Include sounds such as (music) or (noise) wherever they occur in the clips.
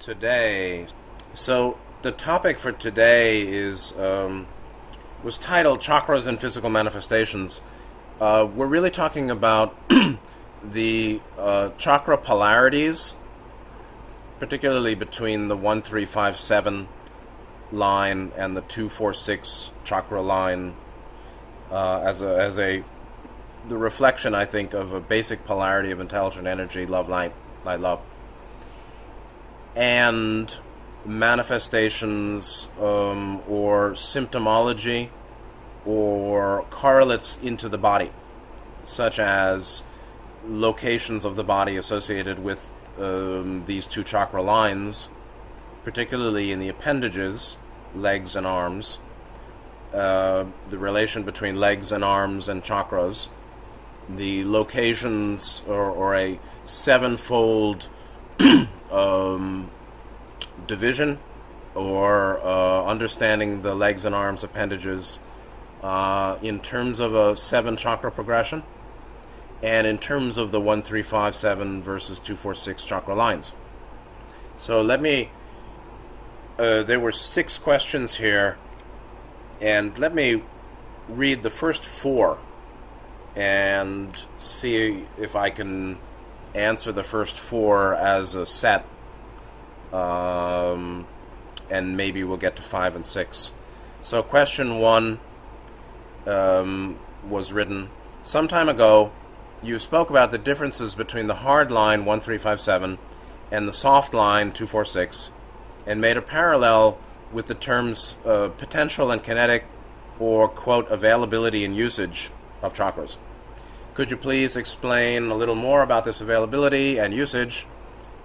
today. So the topic for today is um, was titled "Chakras and Physical Manifestations." Uh, we're really talking about (clears throat) the uh, chakra polarities, particularly between the one three five seven line and the two four six chakra line, uh, as a as a the reflection, I think, of a basic polarity of intelligent energy, love, light, light, love, and manifestations um, or symptomology or correlates into the body, such as locations of the body associated with um, these two chakra lines, particularly in the appendages, legs and arms, uh, the relation between legs and arms and chakras, the locations or, or a sevenfold (clears throat) um, division or uh, understanding the legs and arms appendages uh, in terms of a seven chakra progression and in terms of the 1357 versus 246 chakra lines. So let me. Uh, there were six questions here, and let me read the first four and see if I can answer the first four as a set. Um, and maybe we'll get to five and six. So, question one um, was written some time ago. You spoke about the differences between the hard line 1357 and the soft line 246 and made a parallel with the terms uh, potential and kinetic or, quote, availability and usage of chakras. Could you please explain a little more about this availability and usage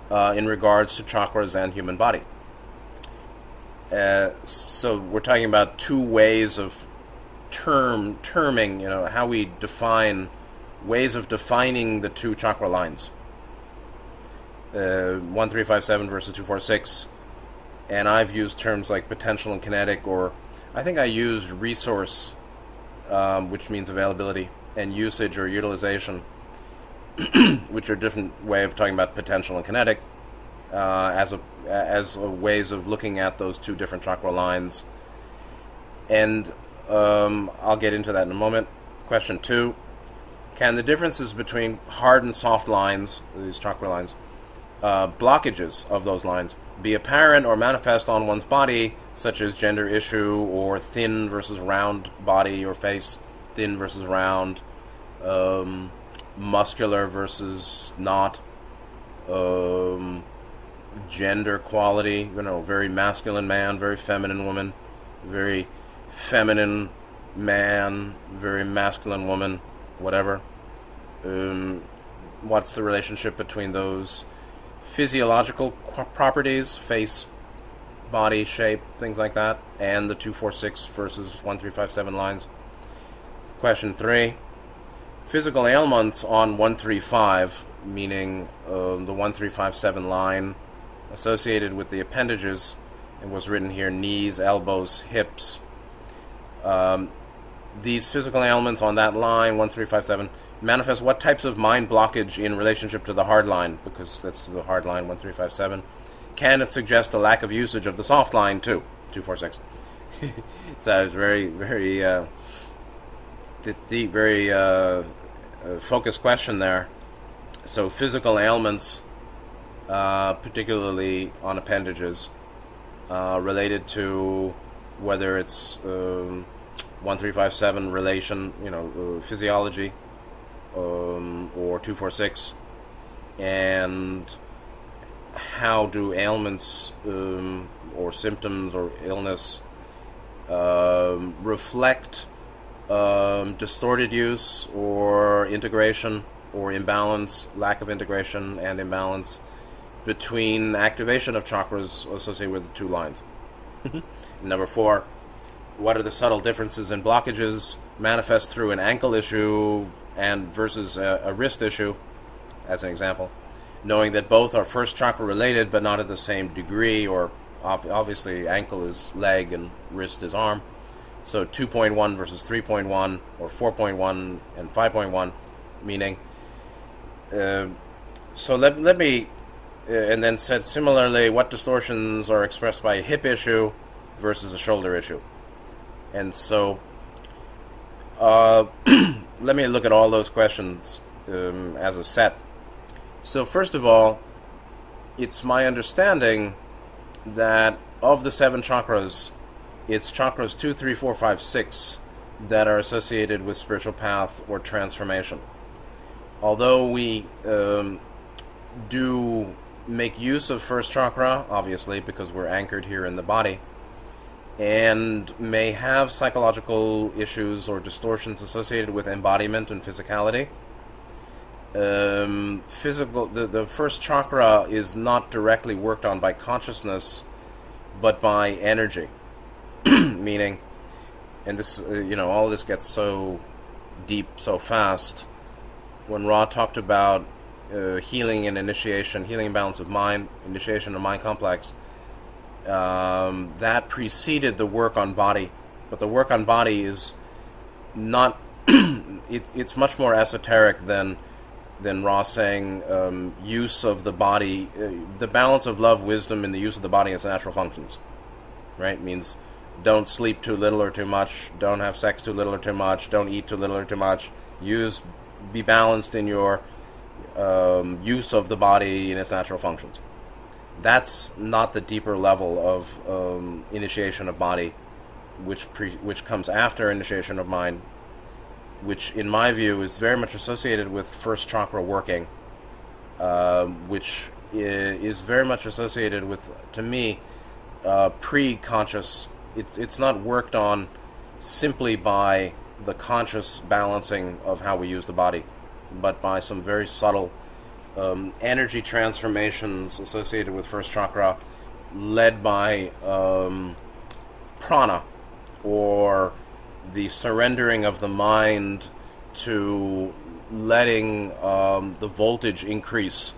uh, in regards to chakras and human body? Uh, so we're talking about two ways of term terming, you know, how we define ways of defining the two chakra lines. Uh, 1357 versus 246 and I've used terms like potential and kinetic, or I think I used resource, um, which means availability, and usage or utilization, (clears throat) which are different way of talking about potential and kinetic, uh, as a as a ways of looking at those two different chakra lines. And um, I'll get into that in a moment. Question two: Can the differences between hard and soft lines, these chakra lines, uh, blockages of those lines, be apparent or manifest on one's body, such as gender issue or thin versus round body or face, thin versus round, um, muscular versus not, um, gender quality, you know, very masculine man, very feminine woman, very feminine man, very masculine woman, whatever. Um, what's the relationship between those? physiological qu- properties, face, body shape, things like that, and the 246 versus 1357 lines. Question 3 Physical ailments on 135, meaning uh, the 1357 line associated with the appendages, it was written here knees, elbows, hips. Um, these physical ailments on that line, 1357, manifest what types of mind blockage in relationship to the hard line, because that's the hard line 1357. Can it suggest a lack of usage of the soft line too? 246. (laughs) so it's very, very uh, deep, very uh, uh, focused question there. So physical ailments, uh, particularly on appendages, uh, related to whether it's um, 1357 relation, you know, uh, physiology, um, or 246 and how do ailments um, or symptoms or illness um, reflect um, distorted use or integration or imbalance, lack of integration and imbalance between activation of chakras associated with the two lines. Number four, what are the subtle differences in blockages manifest through an ankle issue and versus a, a wrist issue, as an example, knowing that both are first chakra related but not at the same degree, or obviously ankle is leg and wrist is arm. So 2.1 versus 3.1, or 4.1 and 5.1, meaning. Uh, so let, let me uh, and then said similarly what distortions are expressed by a hip issue versus a shoulder issue. And so, uh, (clears throat) let me look at all those questions um, as a set. So, first of all, it's my understanding that of the seven chakras, it's chakras 2, 3, 4, 5, 6 that are associated with spiritual path or transformation. Although we um, do make use of first chakra, obviously, because we're anchored here in the body, and may have psychological issues or distortions associated with embodiment and physicality. Um, physical, the, the first chakra is not directly worked on by consciousness, but by energy, (clears throat) meaning, and this, uh, you know, all this gets so deep so fast. When Ra talked about uh, healing and initiation, healing and balance of mind, initiation of mind complex, um, that preceded the work on body. But the work on body is not, (clears throat) it, it's much more esoteric than than Ra saying um, use of the body, uh, the balance of love, wisdom, and the use of the body as natural functions. Right? Means don't sleep too little or too much, don't have sex too little or too much, don't eat too little or too much. Use, be balanced in your um, use of the body in its natural functions. That's not the deeper level of um, initiation of body, which pre- which comes after initiation of mind, which in my view is very much associated with first chakra working, uh, which is very much associated with, to me, uh, pre-conscious. It's it's not worked on simply by the conscious balancing of how we use the body but by some very subtle um, energy transformations associated with first chakra, led by um, prana, or the surrendering of the mind to letting um, the voltage increase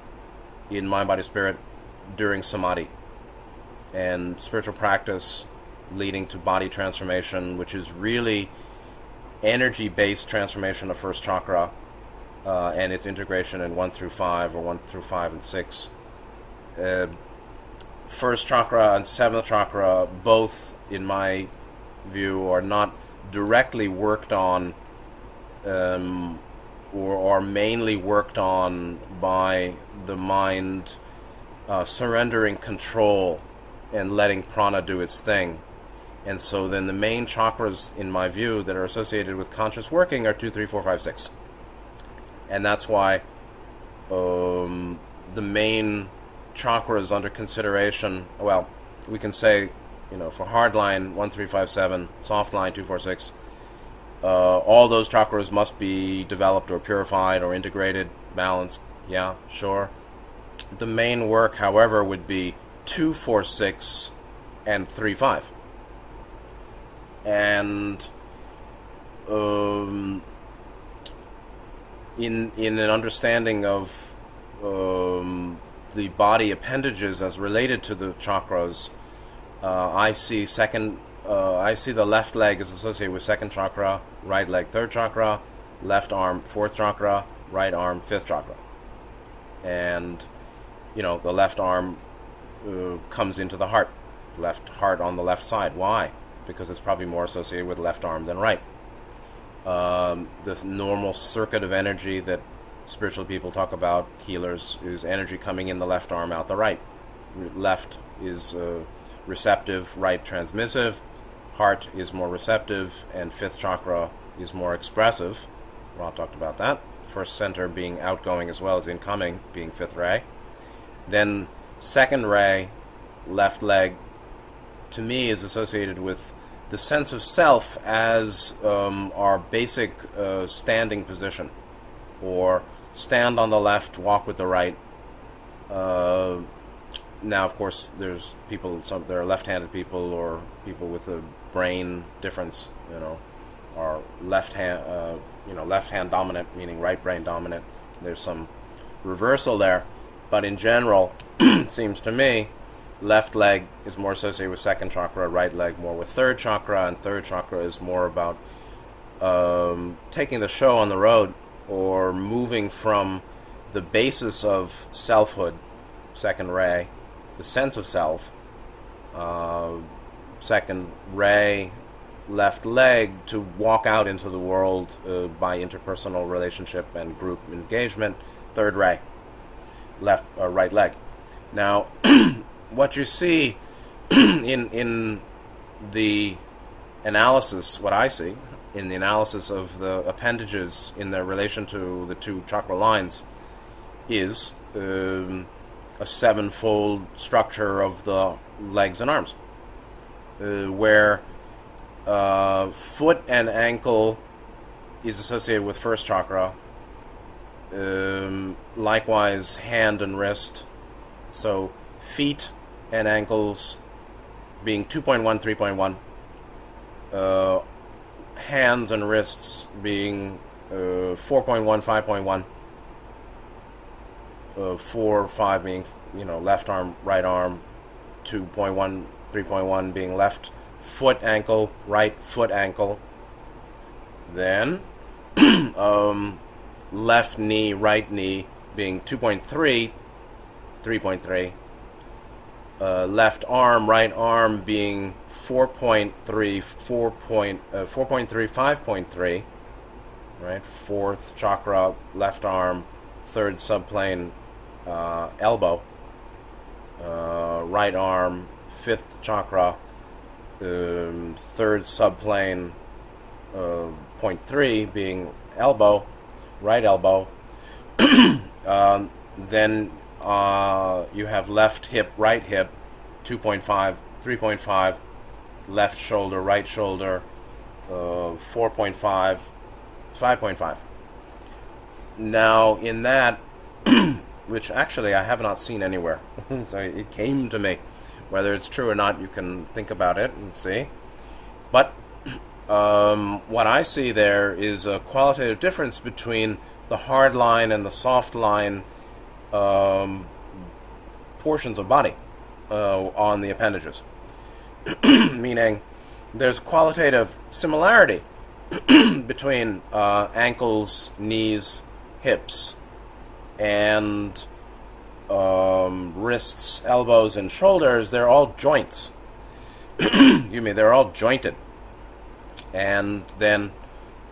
in mind, body, spirit during samadhi, and spiritual practice leading to body transformation, which is really energy based transformation of first chakra uh, and its integration in 1 through 5 or 1 through 5 and 6. Uh, first chakra and seventh chakra, both, in my view, are not directly worked on um, or are mainly worked on by the mind uh, surrendering control and letting prana do its thing. And so then the main chakras, in my view, that are associated with conscious working are 2, 3, 4, 5, 6 and that's why um, the main chakras under consideration. Well, we can say, you know, for hard line one three five seven, soft line two four six. Uh, all those chakras must be developed or purified or integrated, balanced. Yeah, sure. The main work, however, would be two four six and three five. And um, in in an understanding of um, the body appendages as related to the chakras, uh, I see second. Uh, I see the left leg is associated with second chakra, right leg third chakra, left arm fourth chakra, right arm fifth chakra, and you know the left arm uh, comes into the heart, left heart on the left side. Why? Because it's probably more associated with left arm than right um, the normal circuit of energy that spiritual people talk about, healers, is energy coming in the left arm out the right. Left is uh, receptive, right transmissive, heart is more receptive, and fifth chakra is more expressive. Ra talked about that. First center being outgoing as well as incoming, being fifth ray. Then second ray, left leg, to me is associated with the sense of self as um, our basic uh, standing position, or stand on the left, walk with the right. Uh, now, of course, there's people. Some there are left-handed people or people with a brain difference. You know, or left hand. Uh, you know, left hand dominant, meaning right brain dominant. There's some reversal there, but in general, (clears throat) it seems to me left leg is more associated with second chakra, right leg more with third chakra, and third chakra is more about um, taking the show on the road or moving from the basis of selfhood. second ray, the sense of self, uh, second ray, left leg to walk out into the world uh, by interpersonal relationship and group engagement, third ray, left uh, right leg. Now, (clears throat) what you see (clears throat) in in the analysis, what I see in the analysis of the appendages in their relation to the two chakra lines, is um, a sevenfold structure of the legs and arms, uh, where uh, foot and ankle is associated with first chakra. Um, likewise, hand and wrist. So, feet and ankles being 2.1, 3.1. Uh, hands and wrists being uh, 4.1, 5.1. Uh, 4, 5 being, you know, left arm, right arm. 2.1, 3.1 being left foot ankle, right foot ankle. Then (clears throat) um, left knee, right knee being 2.3, 3.3. Uh, left arm, right arm being 4.3, 4 point, uh, 4.3, 5.3. Right, fourth chakra, left arm, third subplane, uh, elbow. Uh, right arm, fifth chakra, um, third subplane, uh, point three being elbow, right elbow. (clears throat) um, then uh, you have left hip, right hip, 2.5, 3.5, left shoulder, right shoulder, uh, 4.5, 5.5. Now, in that, (clears throat) which actually I have not seen anywhere, (laughs) so it came to me. Whether it's true or not, you can think about it and see. But (clears throat) um, what I see there is a qualitative difference between the hard line and the soft line um, portions of body uh, on the appendages. (clears throat) Meaning, there's qualitative similarity (clears throat) between uh, ankles, knees, hips, and um, wrists, elbows, and shoulders, they're all joints. (clears throat) you mean they're all jointed. And then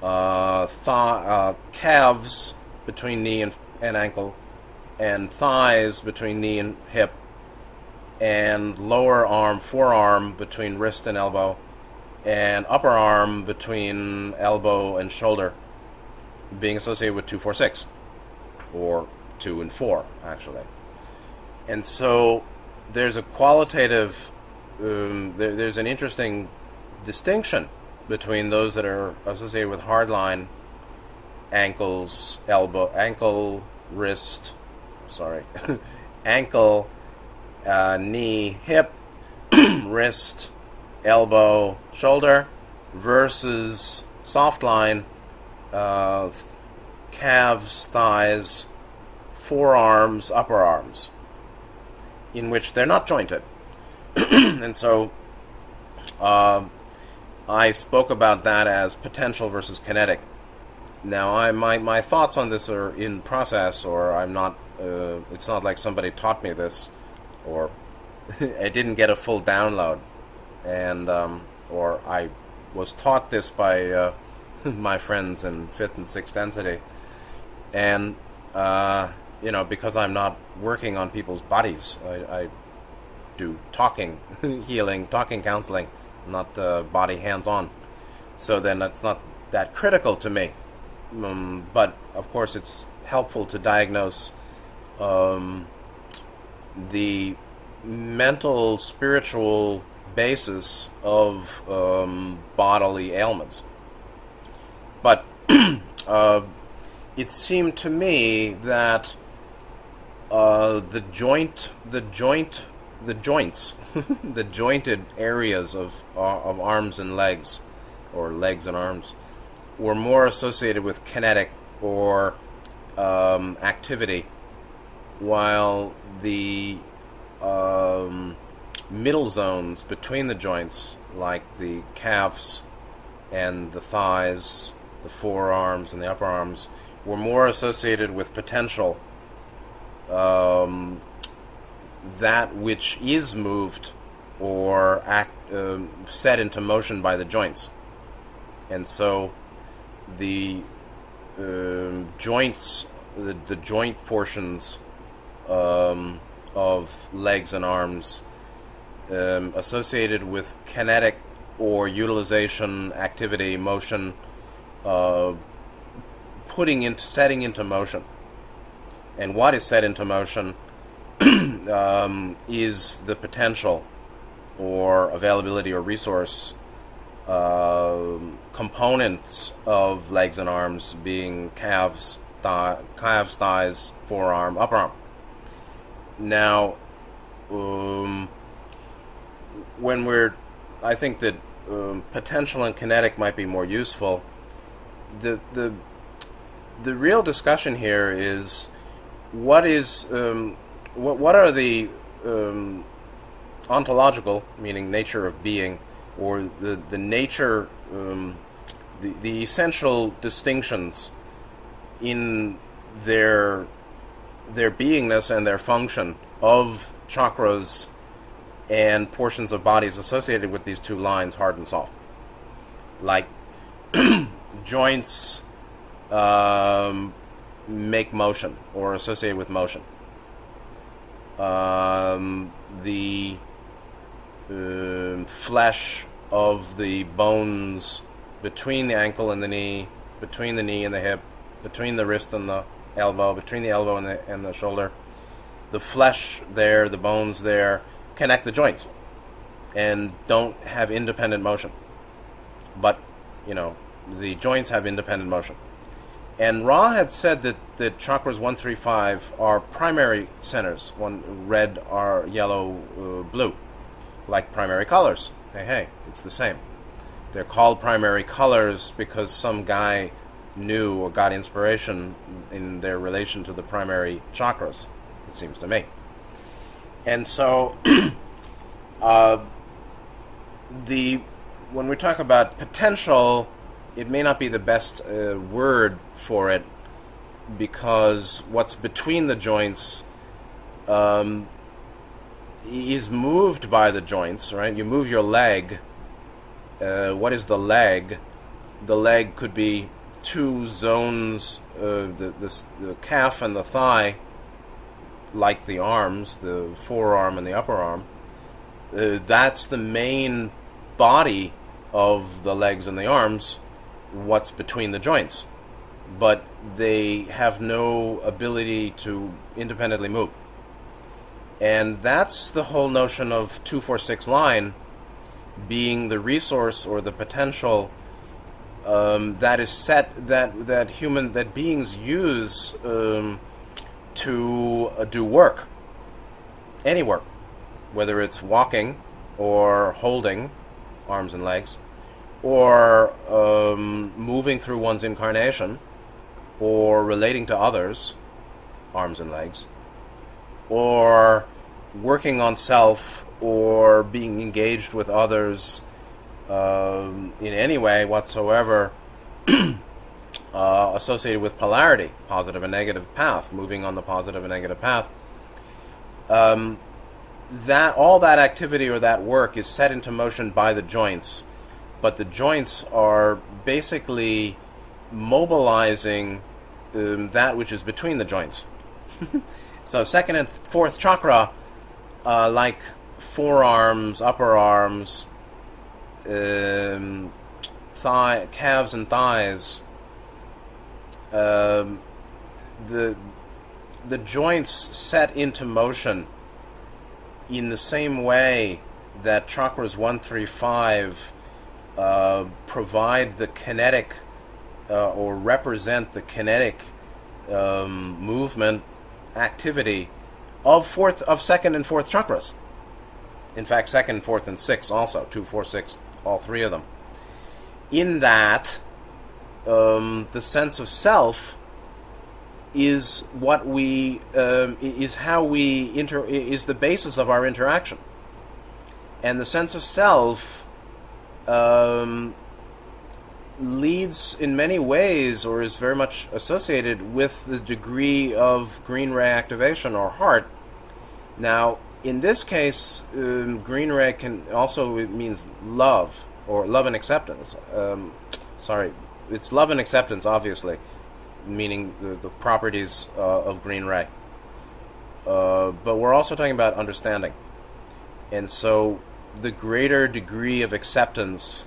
uh, th- uh, calves between knee and, and ankle, and thighs between knee and hip, and lower arm, forearm between wrist and elbow, and upper arm between elbow and shoulder, being associated with 246, or 2 and 4, actually. And so there's a qualitative, um, there, there's an interesting distinction between those that are associated with hardline ankles, elbow, ankle, wrist, sorry, (laughs) ankle, uh, knee, hip, (clears throat) wrist, elbow, shoulder, versus soft line, uh, calves, thighs, forearms, upper arms in which they're not jointed. (clears throat) and so uh, I spoke about that as potential versus kinetic. Now, I, my, my thoughts on this are in process, or I'm not, uh, it's not like somebody taught me this, or (laughs) I didn't get a full download, and, um, or I was taught this by uh, (laughs) my friends in fifth and sixth density. And, uh, you know, because I'm not working on people's bodies, I, I do talking, (laughs) healing, talking counseling, not uh, body hands on. So then that's not that critical to me. Um, but of course, it's helpful to diagnose um, the mental, spiritual basis of um, bodily ailments. But (clears throat) uh, it seemed to me that uh, the joint, the joint, the joints, (laughs) the jointed areas of uh, of arms and legs, or legs and arms, were more associated with kinetic or um, activity, while the um, middle zones between the joints, like the calves and the thighs, the forearms and the upper arms, were more associated with potential um, that which is moved or act, um, set into motion by the joints. And so the um, joints, the, the joint portions um, of legs and arms um, associated with kinetic or utilization, activity, motion, uh, putting into setting into motion. And what is set into motion (clears throat) um, is the potential or availability or resource uh, components of legs and arms being calves, calves, thighs, forearm, upper arm. Now, um, when we're, I think that um, potential and kinetic might be more useful. The the the real discussion here is what is um, what what are the um, ontological, meaning nature of being, or the the nature, um, the the essential distinctions in their their beingness and their function of chakras and portions of bodies associated with these two lines, hard and soft, like (clears throat) joints um, make motion or associated with motion. Um, the um, flesh of the bones between the ankle and the knee, between the knee and the hip, between the wrist and the elbow, between the elbow and the, and the shoulder. The flesh there, the bones there, connect the joints and don't have independent motion. But, you know, the joints have independent motion. And Ra had said that the chakras 1, 3, 5 are primary centers, one red, or yellow, uh, blue, like primary colors. Hey, hey, it's the same. They're called primary colors because some guy knew or got inspiration in their relation to the primary chakras, it seems to me. And so, (clears throat) uh, the when we talk about potential, it may not be the best uh, word for it because what's between the joints um, is moved by the joints, right? You move your leg. Uh, what is the leg? The leg could be two zones, uh, the, the, the calf and the thigh, like the arms, the forearm and the upper arm. Uh, that's the main body of the legs and the arms, what's between the joints. But they have no ability to independently move. And that's the whole notion of 246 line being the resource or the potential um, that is set that that human that beings use um, to uh, do work, any work, whether it's walking or holding arms and legs, or um, moving through one's incarnation, or relating to others, arms and legs, or working on self, or being engaged with others um, in any way whatsoever (clears throat) uh, associated with polarity, positive and negative path, moving on the positive and negative path. Um, that all that activity or that work is set into motion by the joints, but the joints are basically mobilizing um, that which is between the joints. (laughs) so second and fourth chakra, uh, like forearms, upper arms, um, thigh, calves and thighs, um, the the joints set into motion in the same way that chakras one, three, five uh, provide the kinetic uh, or represent the kinetic um, movement activity of fourth of second and fourth chakras. In fact, second, fourth, and sixth also two, four, six, all three of them. In that, um, the sense of self is what we um, is how we inter is the basis of our interaction, and the sense of self um, leads in many ways, or is very much associated with the degree of green ray activation or heart. Now, in this case, um, green ray can also it means love or love and acceptance. Um, sorry, it's love and acceptance, obviously, meaning the, the properties uh, of green ray. Uh, but we're also talking about understanding, and so the greater degree of acceptance,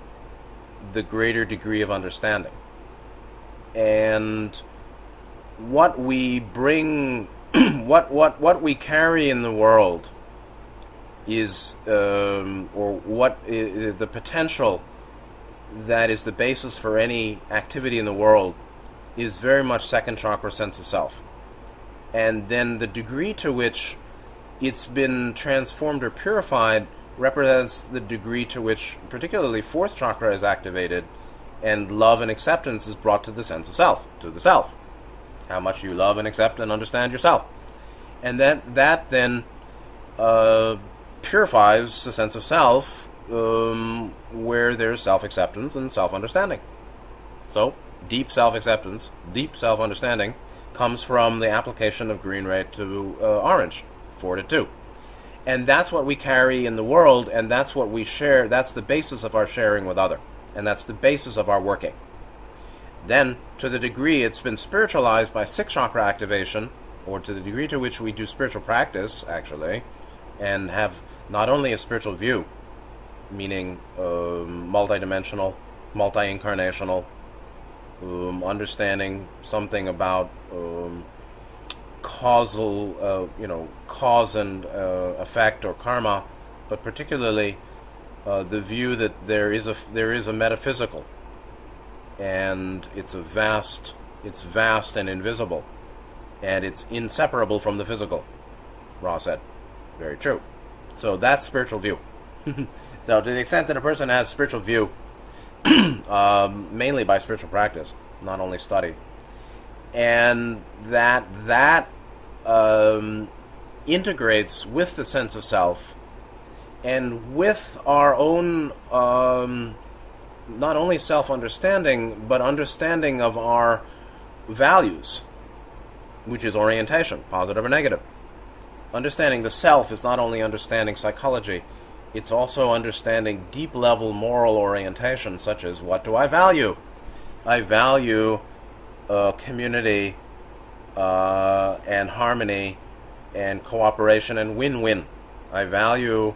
the greater degree of understanding, and what we bring, (clears throat) what what what we carry in the world is, um, or what the potential that is the basis for any activity in the world is very much second chakra sense of self. And then the degree to which it's been transformed or purified represents the degree to which, particularly, fourth chakra is activated and love and acceptance is brought to the sense of self, to the self. How much you love and accept and understand yourself. And that, that then uh, purifies the sense of self um, where there's self acceptance and self understanding. So, deep self acceptance, deep self understanding comes from the application of green ray to uh, orange, 4 to 2. And that's what we carry in the world, and that's what we share. That's the basis of our sharing with other, and that's the basis of our working. Then, to the degree it's been spiritualized by six chakra activation, or to the degree to which we do spiritual practice, actually, and have not only a spiritual view, meaning um, multidimensional, multi-incarnational, um, understanding something about um, causal, uh, you know, cause and uh, effect or karma, but particularly uh, the view that there is a there is a metaphysical, and it's a vast, it's vast and invisible, and it's inseparable from the physical. Ra said, very true. So that's spiritual view. (laughs) so to the extent that a person has spiritual view, (clears throat) um, mainly by spiritual practice, not only study, and that that um, integrates with the sense of self and with our own um, not only self understanding but understanding of our values, which is orientation, positive or negative. Understanding the self is not only understanding psychology, it's also understanding deep level moral orientation, such as what do I value? I value uh, community uh, and harmony and cooperation and win win. I value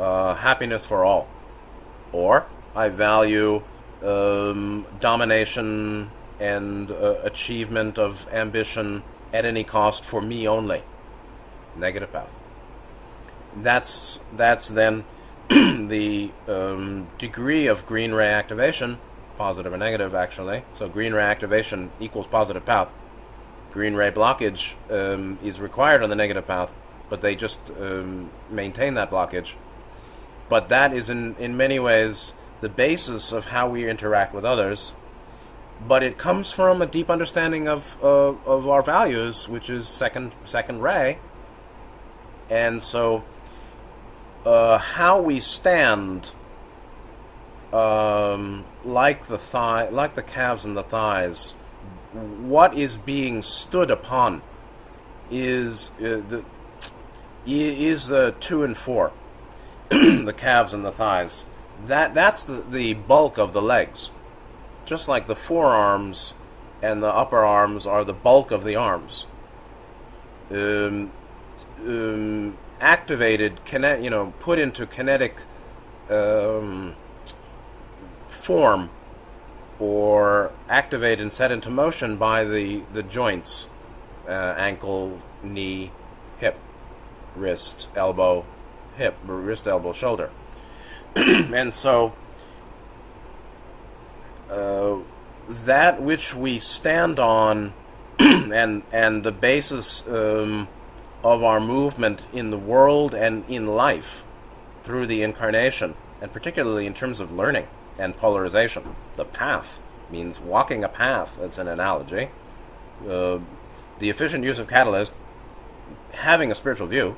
uh, happiness for all. Or I value um, domination and uh, achievement of ambition at any cost for me only. Negative path. That's that's then (clears throat) the um, degree of green ray activation, positive or negative actually. So green ray activation equals positive path green ray blockage um, is required on the negative path, but they just um, maintain that blockage. But that is in, in many ways the basis of how we interact with others. But it comes from a deep understanding of, uh, of our values, which is second, second ray. And so, uh, how we stand, um, like the thigh, like the calves and the thighs, what is being stood upon is uh, the is the two and four, (clears throat) the calves and the thighs. That that's the, the bulk of the legs, just like the forearms and the upper arms are the bulk of the arms. Um, um, activated, kinet, you know, put into kinetic um, form or activate and set into motion by the, the joints uh, ankle, knee, hip, wrist, elbow, hip, wrist, elbow, shoulder. (clears throat) and so uh, that which we stand on (clears throat) and and the basis um, of our movement in the world and in life through the incarnation, and particularly in terms of learning and polarization. The path means walking a path. That's an analogy. Uh, the efficient use of catalyst, having a spiritual view,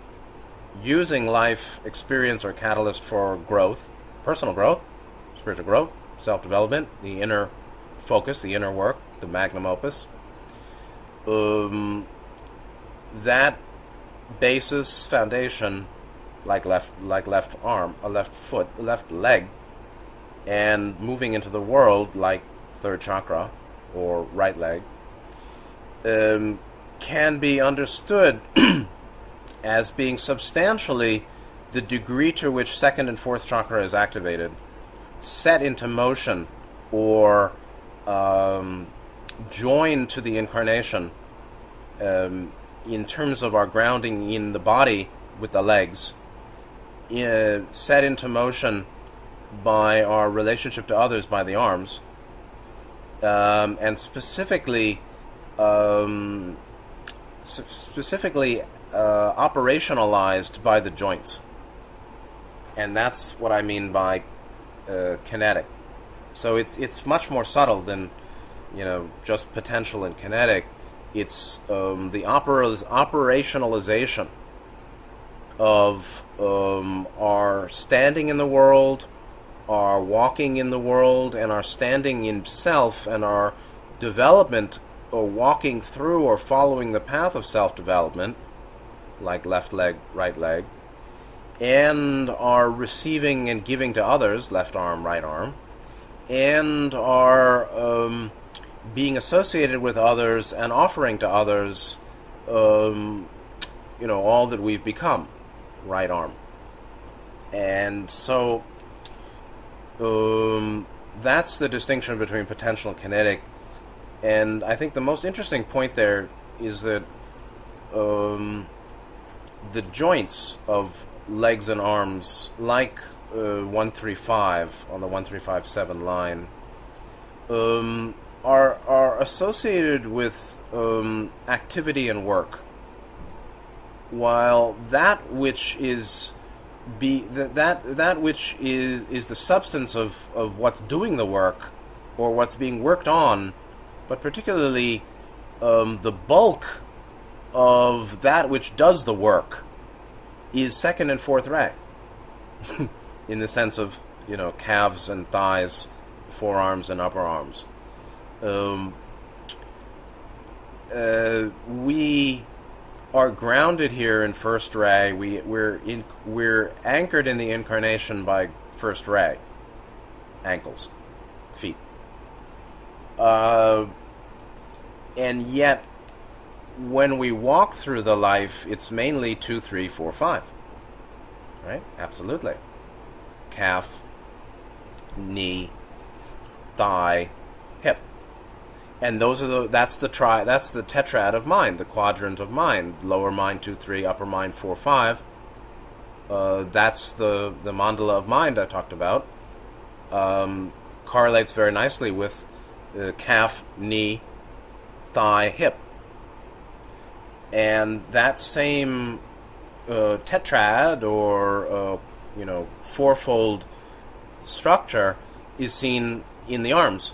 using life experience or catalyst for growth, personal growth, spiritual growth, self development, the inner focus, the inner work, the magnum opus. Um, that basis foundation like left like left arm, a left foot, left leg, and moving into the world like third chakra or right leg, um, can be understood (clears throat) as being substantially the degree to which second and fourth chakra is activated, set into motion, or um, joined to the incarnation um, in terms of our grounding in the body with the legs, uh, set into motion by our relationship to others by the arms, um, and specifically, um, specifically uh, operationalized by the joints. And that's what I mean by uh, kinetic. So it's it's much more subtle than you know just potential and kinetic. It's um, the opera- operationalization of um, our standing in the world, our walking in the world, and our standing in self, and our development or walking through or following the path of self development, like left leg, right leg, and our receiving and giving to others, left arm, right arm, and our um, being associated with others and offering to others, um, you know, all that we've become, right arm. And so um, that's the distinction between potential and kinetic. And I think the most interesting point there is that um, the joints of legs and arms, like uh, 135 on the 1357 line, um, are are associated with um, activity and work, while that which is be that that, that which is is the substance of, of what's doing the work or what's being worked on, but particularly um, the bulk of that which does the work is second and fourth ray, (laughs) in the sense of you know calves and thighs, forearms and upper arms. Um, uh, we are grounded here in first ray. We we're in we're anchored in the incarnation by first ray. Ankles, feet. Uh, and yet, when we walk through the life, it's mainly two, three, four, five. Right? Absolutely. Calf, knee, thigh, and those are the that's the tri that's the tetrad of mind, the quadrant of mind, lower mind two three, upper mind four five. Uh, that's the the mandala of mind I talked about. Um, correlates very nicely with uh, calf, knee, thigh, hip, and that same uh, tetrad or uh, you know fourfold structure is seen in the arms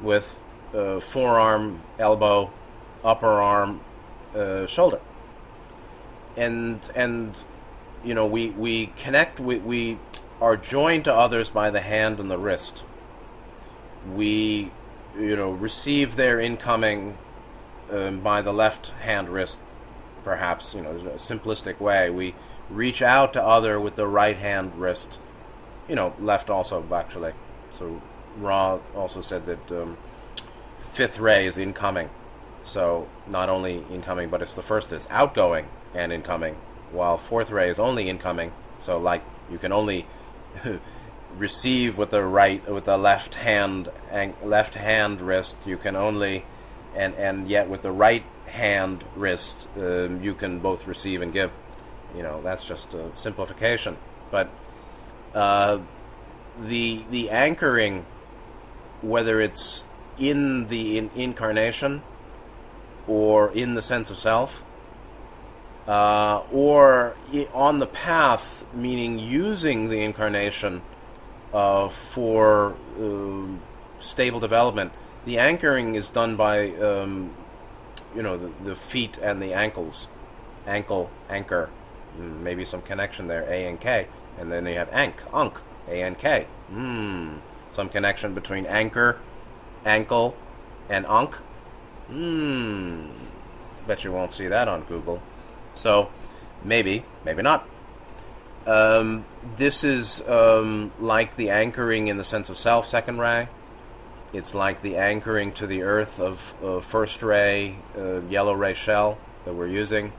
with uh, forearm, elbow, upper arm, uh, shoulder, and and you know we we connect we we are joined to others by the hand and the wrist. We you know receive their incoming um, by the left hand wrist, perhaps you know a simplistic way. We reach out to other with the right hand wrist, you know left also actually. So Ra also said that. Um, fifth ray is incoming. So not only incoming, but it's the first is outgoing and incoming, while fourth ray is only incoming. So like you can only (laughs) receive with the right with the left hand and left hand wrist. You can only and and yet with the right hand wrist um, you can both receive and give. You know that's just a simplification, but uh, the the anchoring, whether it's in the in- incarnation or in the sense of self, uh, or on the path, meaning using the incarnation uh, for um, stable development. The anchoring is done by, um, you know, the, the, feet and the ankles. Ankle, anchor, mm, maybe some connection there, A and K. And then you have ank, unk, A and K. Hmm, some connection between anchor ankle, and unk. Hmm. Bet you won't see that on Google. So, maybe, maybe not. Um, this is um, like the anchoring in the sense of self, second ray. It's like the anchoring to the earth of uh, first ray, uh, yellow ray shell that we're using.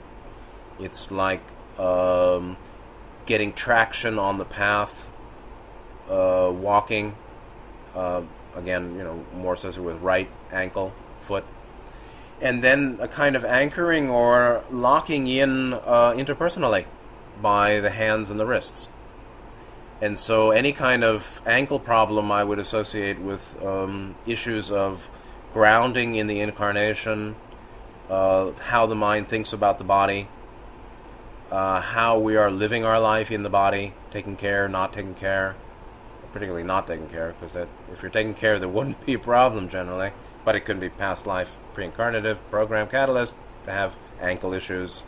It's like um, getting traction on the path, uh, walking. Again, you know, more associated with right ankle, foot. And then a kind of anchoring or locking in uh, interpersonally by the hands and the wrists. And so, any kind of ankle problem I would associate with um, issues of grounding in the incarnation, uh, how the mind thinks about the body, uh, how we are living our life in the body, taking care, not taking care, particularly not taking care, of, because that if you're taking care, of, there wouldn't be a problem generally. But it could be past life, pre-incarnative, program catalyst to have ankle issues,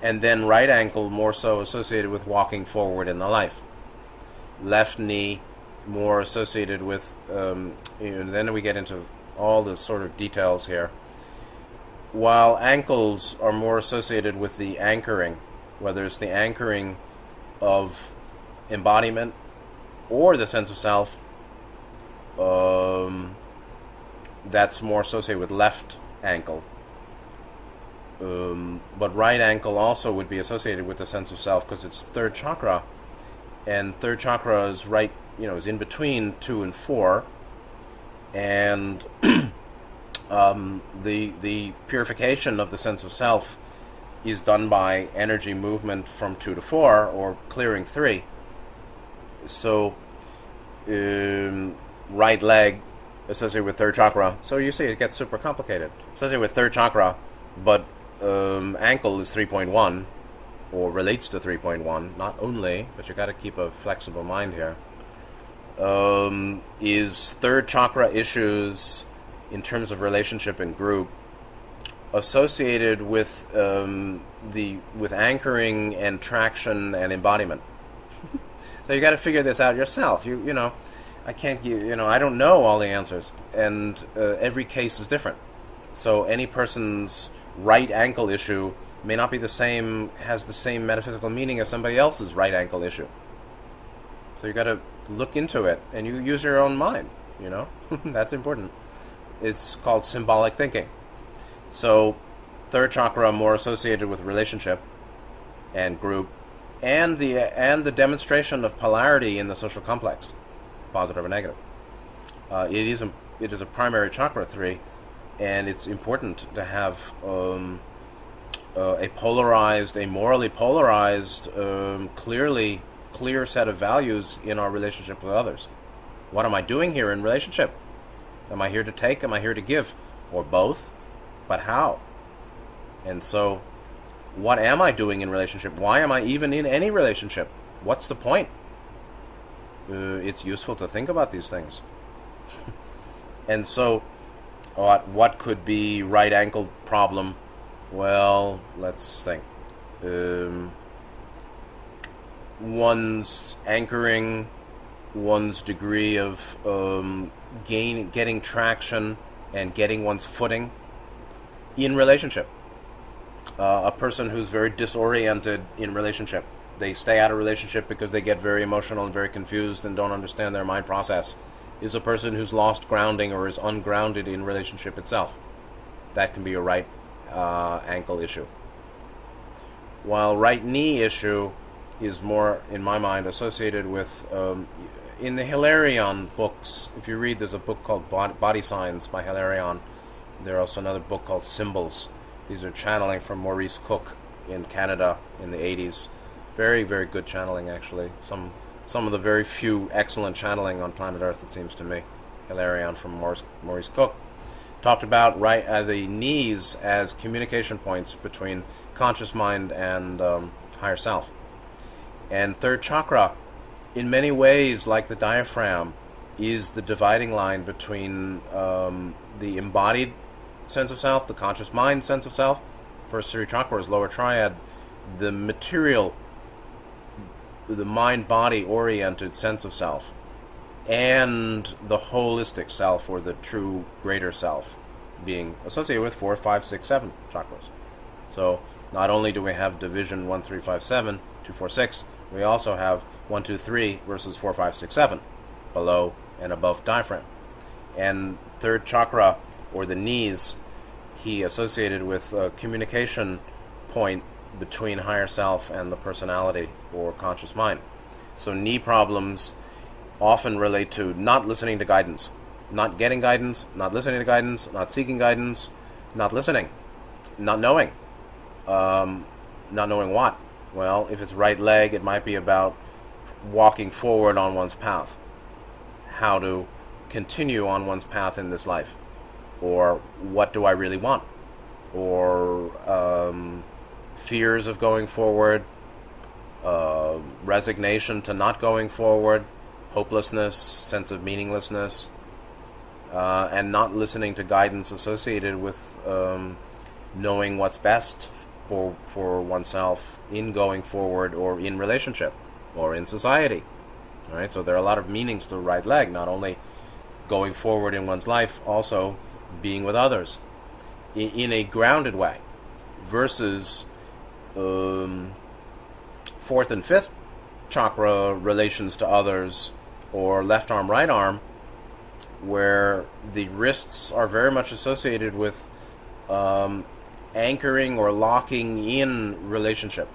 and then right ankle more so associated with walking forward in the life. Left knee more associated with, um, and then we get into all the sort of details here. While ankles are more associated with the anchoring, whether it's the anchoring of embodiment or the sense of self, um, that's more associated with left ankle. Um, but right ankle also would be associated with the sense of self because it's third chakra, and third chakra is right, you know, is in between two and four, and (clears throat) um, the the purification of the sense of self is done by energy movement from two to four or clearing three. So, um, right leg associated with third chakra. So you see, it gets super complicated. Associated with third chakra, but um, ankle is 3.1 or relates to 3.1. Not only, but you got to keep a flexible mind here. Um, is third chakra issues in terms of relationship and group associated with um, the with anchoring and traction and embodiment. So you got to figure this out yourself. You you know, I can't give you know I don't know all the answers, and uh, every case is different. So any person's right ankle issue may not be the same has the same metaphysical meaning as somebody else's right ankle issue. So you got to look into it and you use your own mind. You know, (laughs) that's important. It's called symbolic thinking. So, third chakra more associated with relationship and group, and the and the demonstration of polarity in the social complex, positive or negative. Uh, it is a it is a primary chakra three, and it's important to have um, uh, a polarized, a morally polarized, um, clearly clear set of values in our relationship with others. What am I doing here in relationship? Am I here to take? Am I here to give? Or both? but how? And so, what am I doing in relationship? Why am I even in any relationship? What's the point? Uh, it's useful to think about these things. (laughs) and so, what what could be right ankle problem? Well, let's think. Um, one's anchoring, one's degree of um, gain, getting traction, and getting one's footing in relationship. Uh, a person who's very disoriented in relationship. They stay out of relationship because they get very emotional and very confused and don't understand their mind process. Is a person who's lost grounding or is ungrounded in relationship itself. That can be a right uh, ankle issue. While right knee issue is more, in my mind, associated with um, in the Hilarion books. If you read, there's a book called Body Signs by Hilarion there's also another book called Symbols. These are channeling from Maurice Cooke in Canada in the 80s. Very, very good channeling, actually. Some some of the very few excellent channeling on planet Earth, it seems to me. Hilarion from Maurice, Maurice Cooke talked about right uh, the knees as communication points between conscious mind and um, higher self. And third chakra, in many ways, like the diaphragm, is the dividing line between um, the embodied sense of self, the conscious mind sense of self. First three chakras, lower triad, the material, the mind body oriented sense of self, and the holistic self or the true greater self being associated with four, five, six, seven chakras. So not only do we have division one, three, five, seven, two, four, six, we also have 1, 2, 3 versus 4, 5, 6, 7, below and above diaphragm. And third chakra, or the knees, he associated with a communication point between higher self and the personality or conscious mind. So knee problems often relate to not listening to guidance, not getting guidance, not listening to guidance, not seeking guidance, not listening, not knowing. Um, not knowing what? Well, if it's right leg, it might be about walking forward on one's path, how to continue on one's path in this life, or what do I really want, or um, fears of going forward, uh, resignation to not going forward, hopelessness, sense of meaninglessness, uh, and not listening to guidance associated with um, knowing what's best for for oneself in going forward or in relationship or in society. All right, so there are a lot of meanings to the right leg, not only going forward in one's life, also being with others in, in a grounded way, versus um, fourth and fifth chakra relations to others or left arm, right arm, where the wrists are very much associated with um, anchoring or locking in relationship,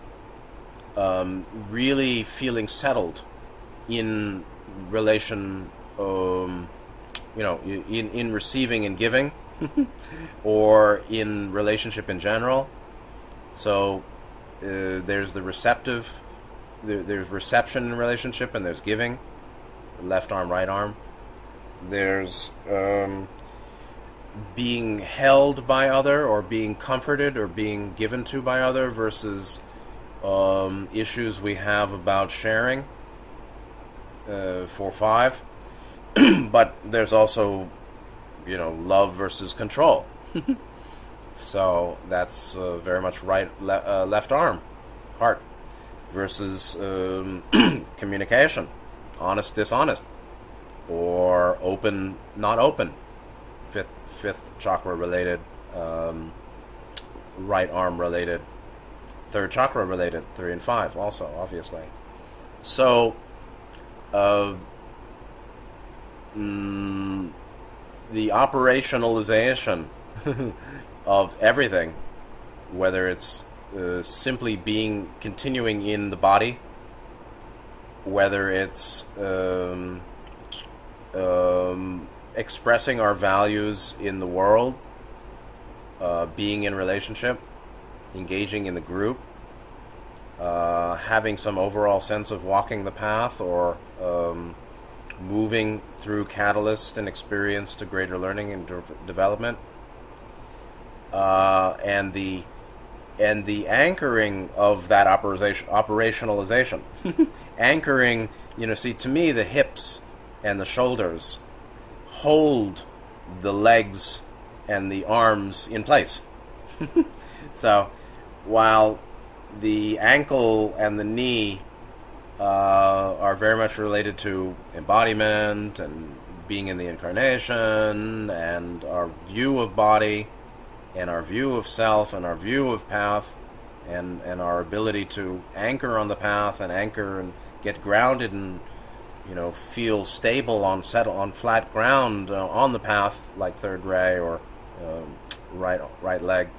um, really feeling settled in relation, um, you know, in, in receiving and giving, (laughs) or in relationship in general. So uh, there's the receptive, there, there's reception in relationship, and there's giving, left arm, right arm. There's um, being held by other or being comforted or being given to by other versus um, issues we have about sharing uh, for five (clears throat) but there's also you know love versus control (laughs) so that's uh, very much right le- uh, left arm heart versus um, (clears throat) communication honest dishonest or open not open fifth fifth chakra related, um, right arm related, third chakra related, three and five also obviously. So, uh, mm, the operationalization (laughs) of everything, whether it's uh, simply being continuing in the body, whether it's um, um, expressing our values in the world, uh, being in relationship, engaging in the group, uh, having some overall sense of walking the path or um, moving through catalyst and experience to greater learning and de- development, uh, and the and the anchoring of that operation operationalization, (laughs) anchoring. You know, see, to me, the hips and the shoulders hold the legs and the arms in place. (laughs) so while the ankle and the knee uh, are very much related to embodiment and being in the incarnation and our view of body and our view of self and our view of path and, and our ability to anchor on the path and anchor and get grounded and you know, feel stable on settle on flat ground uh, on the path, like third ray or uh, right right leg.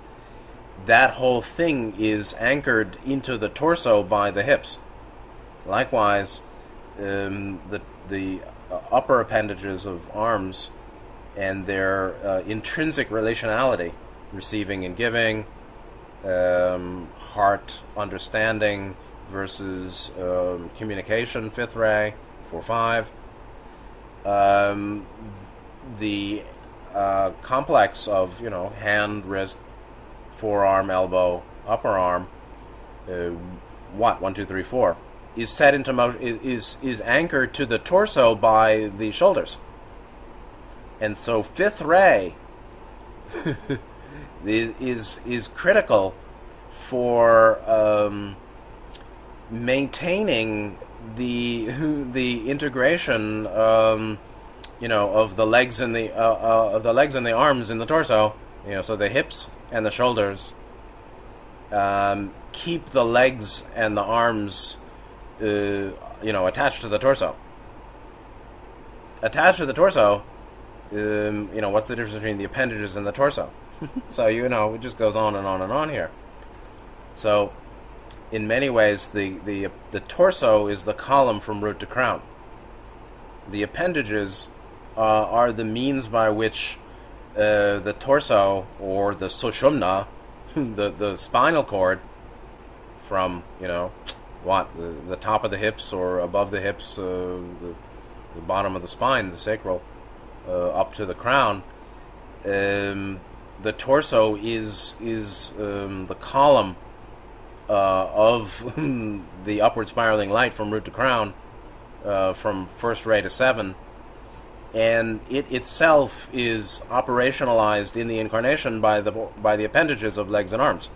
That whole thing is anchored into the torso by the hips. Likewise, um, the the upper appendages of arms and their uh, intrinsic relationality, receiving and giving, um, heart understanding versus um, communication, fifth ray four, five. Um, the uh, complex of you know hand, wrist, forearm, elbow, upper arm, uh, what one, two, three, four, is set into motion is is anchored to the torso by the shoulders, and so fifth ray (laughs) is is critical for um, maintaining the (laughs) the integration, um, you know, of the legs and the uh, uh, of the legs and the arms in the torso, you know, so the hips and the shoulders um, keep the legs and the arms uh, you know, attached to the torso. Attached to the torso, um, you know, what's the difference between the appendages and the torso? (laughs) so you know, it just goes on and on and on here. So, in many ways, the the the torso is the column from root to crown. The appendages uh, are the means by which uh, the torso or the sushumna, (laughs) the the spinal cord, from you know what the, the top of the hips or above the hips, uh, the, the bottom of the spine, the sacral, uh, up to the crown. Um, the torso is is um, the column uh, of (laughs) the upward spiraling light from root to crown, uh, from first ray to seven, and it itself is operationalized in the incarnation by the by the appendages of legs and arms,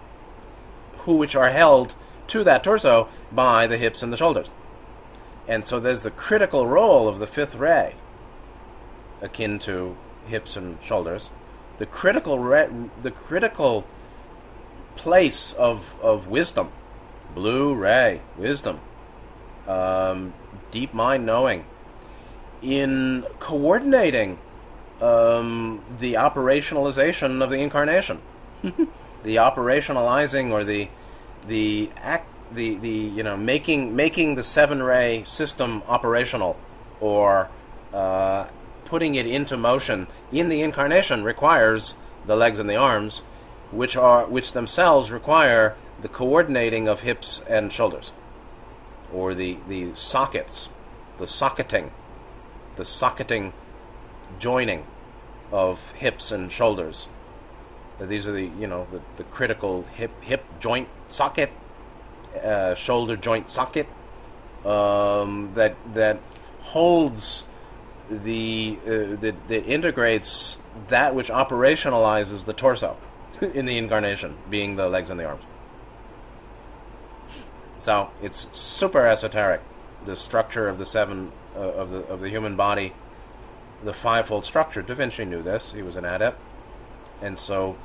who which are held to that torso by the hips and the shoulders. And so there's the critical role of the fifth ray, akin to hips and shoulders. The critical re- the critical place of, of wisdom, blue ray, wisdom, um, deep mind knowing, in coordinating um, the operationalization of the incarnation, (laughs) the operationalizing or the the act the the you know making making the seven ray system operational or uh, putting it into motion in the incarnation requires the legs and the arms, which are which themselves require the coordinating of hips and shoulders, or the the sockets, the socketing, the socketing, joining of hips and shoulders. These are the you know the, the critical hip hip joint socket, uh, shoulder joint socket um, that that holds the uh, that, that integrates that which operationalizes the torso (laughs) in the incarnation, being the legs and the arms. So it's super esoteric. The structure of the seven uh, of the of the human body, the fivefold structure. Da Vinci knew this. He was an adept, and so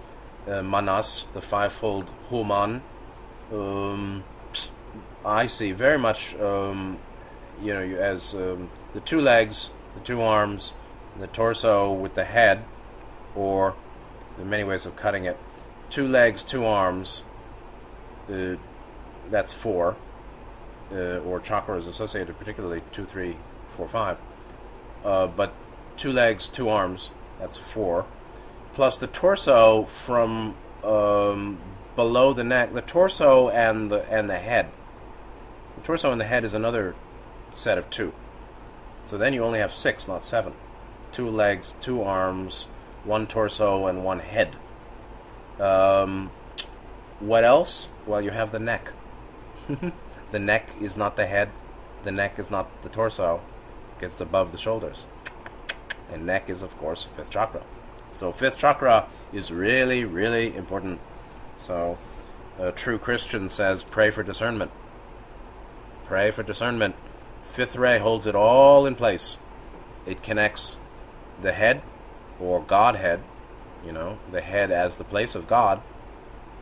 uh, manas, the fivefold human, um, I see very much, um, you know, as um, the two legs, the two arms, the torso with the head, or are many ways of cutting it. Two legs, two arms. Uh, that's four. Uh, or chakras associated, particularly two, three, four, five. Uh, but two legs, two arms. That's four plus the torso from um, below the neck, the torso and the and the head. The torso and the head is another set of two. So then you only have six, not seven. Two legs, two arms, one torso, and one head. Um, what else? Well, you have the neck. (laughs) the neck is not the head. The neck is not the torso. It's above the shoulders. And neck is, of course, fifth chakra. So fifth chakra is really, really important. So a true Christian says, pray for discernment. Pray for discernment. Fifth ray holds it all in place. It connects the head or Godhead, you know, the head as the place of God.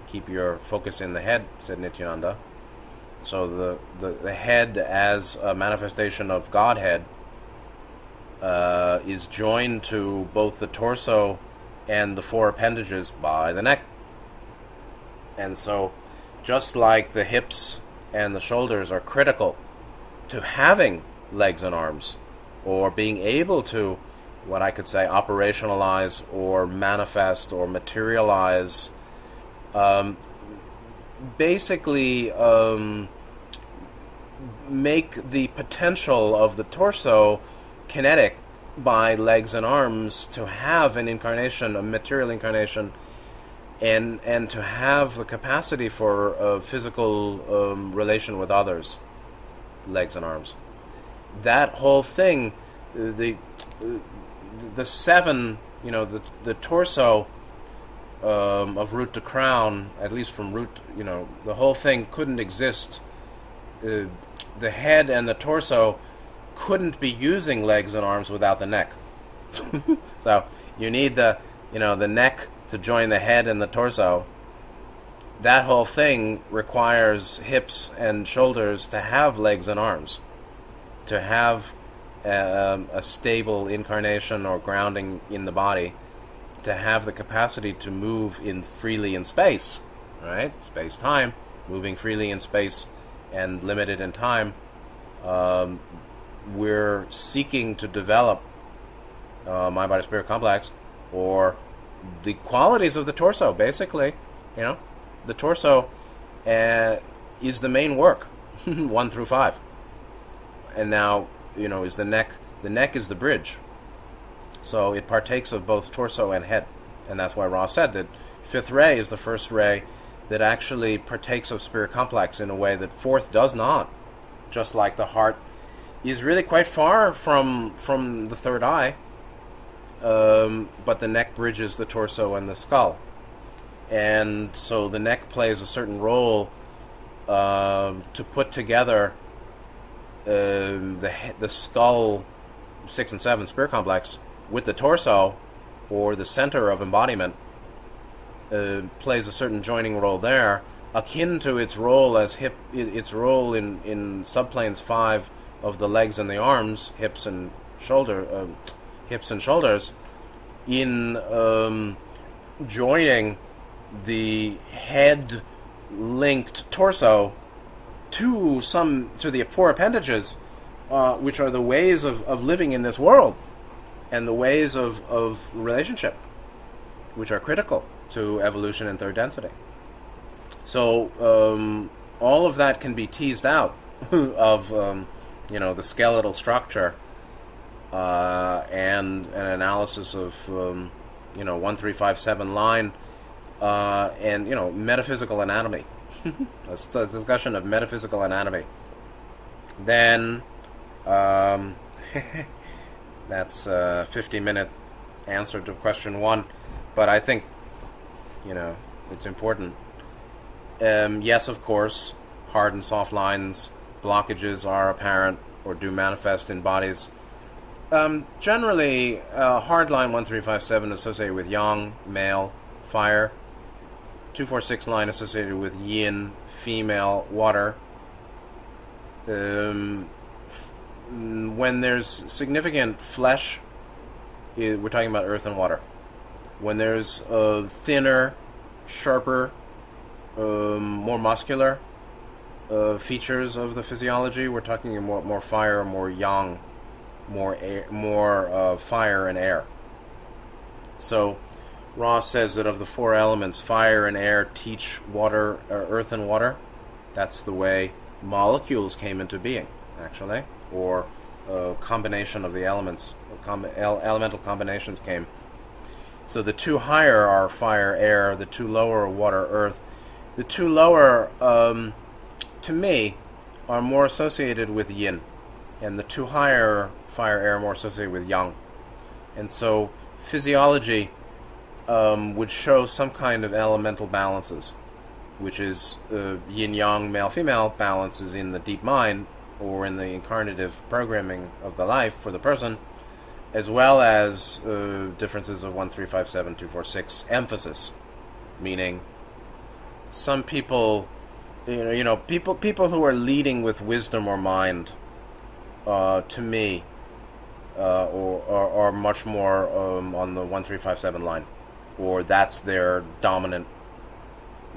Keep your focus in the head, said Nityananda. So the, the, the head as a manifestation of Godhead uh, is joined to both the torso and the four appendages by the neck. And so, just like the hips and the shoulders are critical to having legs and arms, or being able to, what I could say, operationalize or manifest or materialize, um, basically um, make the potential of the torso kinetic by legs and arms to have an incarnation, a material incarnation, and and to have the capacity for a physical um, relation with others, legs and arms. That whole thing, the the seven, you know, the the torso um, of root to crown, at least from root, you know, the whole thing couldn't exist. Uh, the head and the torso couldn't be using legs and arms without the neck. (laughs) so you need the you know the neck to join the head and the torso. that whole thing requires hips and shoulders to have legs and arms, to have um, a stable incarnation or grounding in the body, to have the capacity to move in freely in space, right? Space time, moving freely in space and limited in time. Um, we're seeking to develop uh, mind body spirit complex or the qualities of the torso, basically. You know, the torso uh, is the main work, (laughs) one through five. And now, you know, is the neck. The neck is the bridge. So it partakes of both torso and head. And that's why Ra said that fifth ray is the first ray that actually partakes of spirit complex in a way that fourth does not. Just like the heart is really quite far from from the third eye, um, but the neck bridges the torso and the skull. And so the neck plays a certain role uh, to put together uh, the the skull six and seven spirit complex with the torso or the center of embodiment uh, plays a certain joining role there, akin to its role as hip its role in in subplanes five of the legs and the arms, hips and shoulder, um, hips and shoulders, in um, joining the head linked torso to some to the four appendages, uh, which are the ways of, of living in this world and the ways of, of relationship, which are critical to evolution and third density. So um, all of that can be teased out (laughs) of um, you know the skeletal structure uh, and an analysis of um, you know one three five seven line uh, and you know metaphysical anatomy. (laughs) That's the discussion of metaphysical anatomy. Then, um, (laughs) that's a 50 minute answer to question one, but I think you know it's important. Um, yes, of course, hard and soft lines, blockages are apparent or do manifest in bodies. Um, generally, uh, hard line 1357 associated with yang, male, fire 246 line associated with yin, female, water. Um, when there's significant flesh, we're talking about earth and water. When there's a thinner, sharper, um, more muscular uh, features of the physiology, we're talking more more fire, more yang, more air, more uh, fire and air. So Ra says that of the four elements, fire and air teach water, uh, earth and water. That's the way molecules came into being, actually, or a combination of the elements, com- elemental combinations came. So the two higher are fire, air. The two lower are water, earth. The two lower, um, to me, are more associated with yin, and the two higher, fire, air, are more associated with yang. And so physiology um, would show some kind of elemental balances, which is uh, yin yang, male female balances in the deep mind or in the incarnative programming of the life for the person, as well as uh, differences of 1, 3, 5, 7, 2, 4, 6 emphasis, meaning some people. You know, you know, people people who are leading with wisdom or mind, uh, to me, uh, or, are much more um, on the one three five seven line or that's their dominant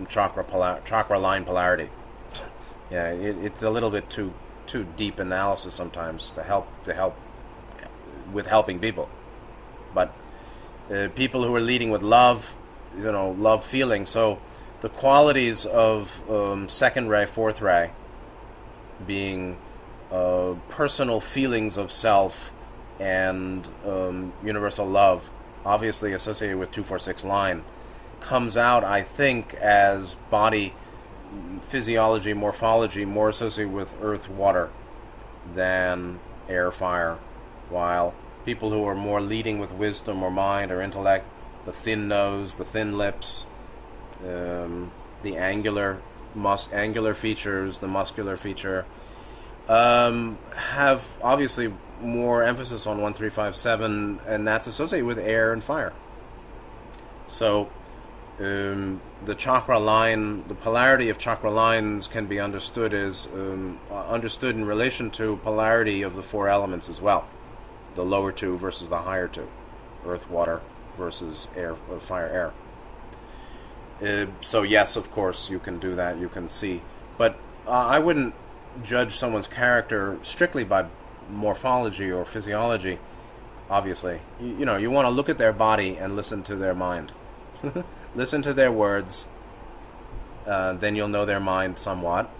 chakra polar- chakra line polarity. (laughs) yeah, it, it's a little bit too too deep analysis sometimes to help to help with helping people, but uh, people who are leading with love, you know, love feeling. So the qualities of um, second ray, fourth ray, being uh, personal feelings of self and um, universal love obviously associated with 246 line, comes out, I think, as body physiology, morphology, more associated with earth, water than air, fire. While people who are more leading with wisdom or mind or intellect, the thin nose, the thin lips, um, the angular, mus- angular features, the muscular feature, um, have obviously more emphasis on 1357, and that's associated with air and fire. So, Um, the chakra line, the polarity of chakra lines can be understood as um, understood in relation to polarity of the four elements as well, the lower two versus the higher two, earth, water versus air, uh, fire, air. Uh, so yes, of course, you can do that. You can see, but uh, I wouldn't judge someone's character strictly by morphology or physiology. Obviously, you, you know, you want to look at their body and listen to their mind. (laughs) listen to their words. Uh, then you'll know their mind somewhat.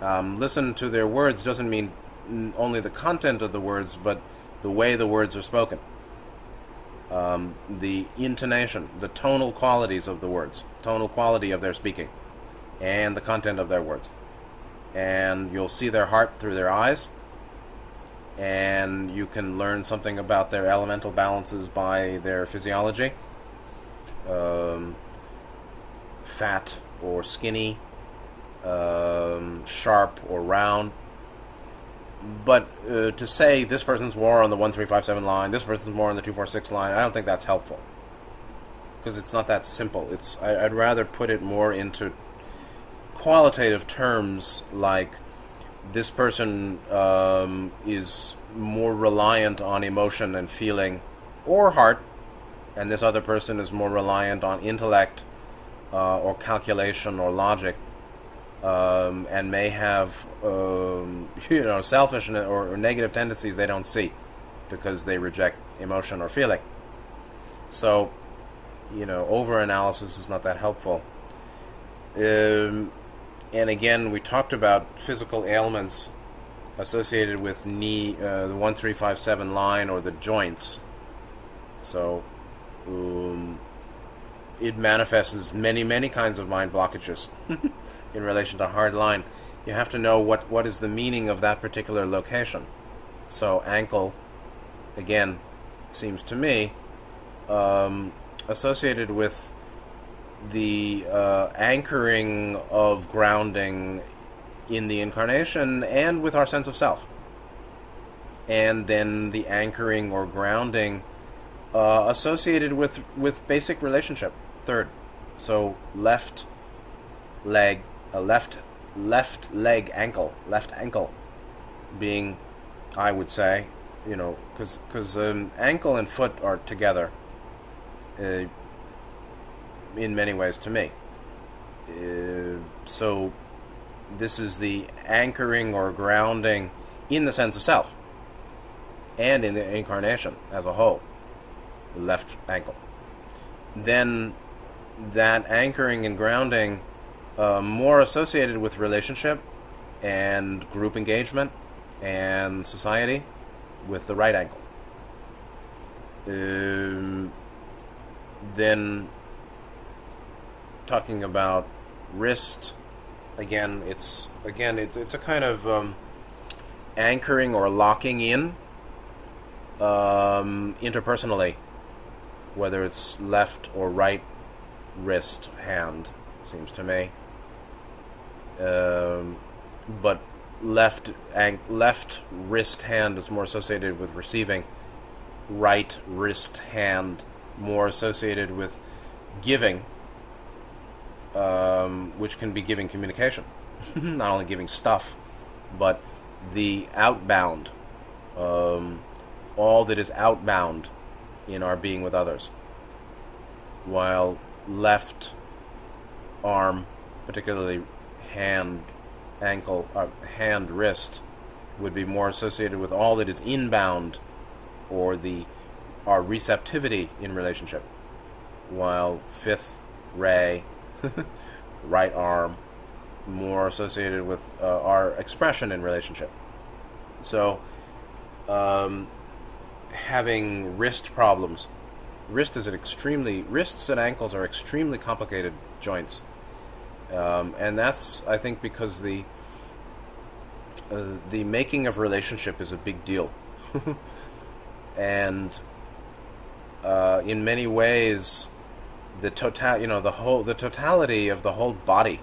Um, listen to their words doesn't mean only the content of the words, but the way the words are spoken. Um, the intonation, the tonal qualities of the words, tonal quality of their speaking, and the content of their words. And you'll see their heart through their eyes, and you can learn something about their elemental balances by their physiology. Um, fat or skinny, um, sharp or round. But uh, to say this person's more on the 1357 line, this person's more on the 246 line, I don't think that's helpful. Because it's not that simple. It's I, I'd rather put it more into qualitative terms like this person um, is more reliant on emotion and feeling or heart, and this other person is more reliant on intellect uh, or calculation or logic, um, and may have um, (laughs) you know selfish or, or negative tendencies they don't see because they reject emotion or feeling. So, you know, over analysis is not that helpful. Um, and again, we talked about physical ailments associated with knee, uh, the one three five seven line or the joints. So, um, it manifests many, many kinds of mind blockages (laughs) in relation to hard line. You have to know what, what is the meaning of that particular location. So, ankle, again, seems to me um, associated with the uh, anchoring of grounding in the incarnation and with our sense of self. And then the anchoring or grounding uh, associated with, with basic relationship third. So left leg, a left left leg ankle, left ankle being, I would say, you know, because because um, ankle and foot are together. Uh, in many ways, to me. Uh, so this is the anchoring or grounding in the sense of self and in the incarnation as a whole left ankle then that anchoring and grounding uh, more associated with relationship and group engagement and society with the right angle. Um, then talking about wrist, again, it's again it's it's a kind of um, anchoring or locking in um, interpersonally, whether it's left or right wrist hand seems to me. Um, but left left wrist hand is more associated with receiving. Right wrist hand more associated with giving, um, which can be giving communication, (laughs) not only giving stuff, but the outbound, um, all that is outbound in our being with others. While left arm, particularly hand, ankle, uh, hand, wrist, would be more associated with all that is inbound or the our receptivity in relationship, while fifth ray, (laughs) right arm, more associated with uh, our expression in relationship. So, um, having wrist problems wrist is an extremely wrists and ankles are extremely complicated joints, um, and that's I think because the uh, the making of relationship is a big deal, (laughs) and uh, in many ways, the total you know the whole the totality of the whole body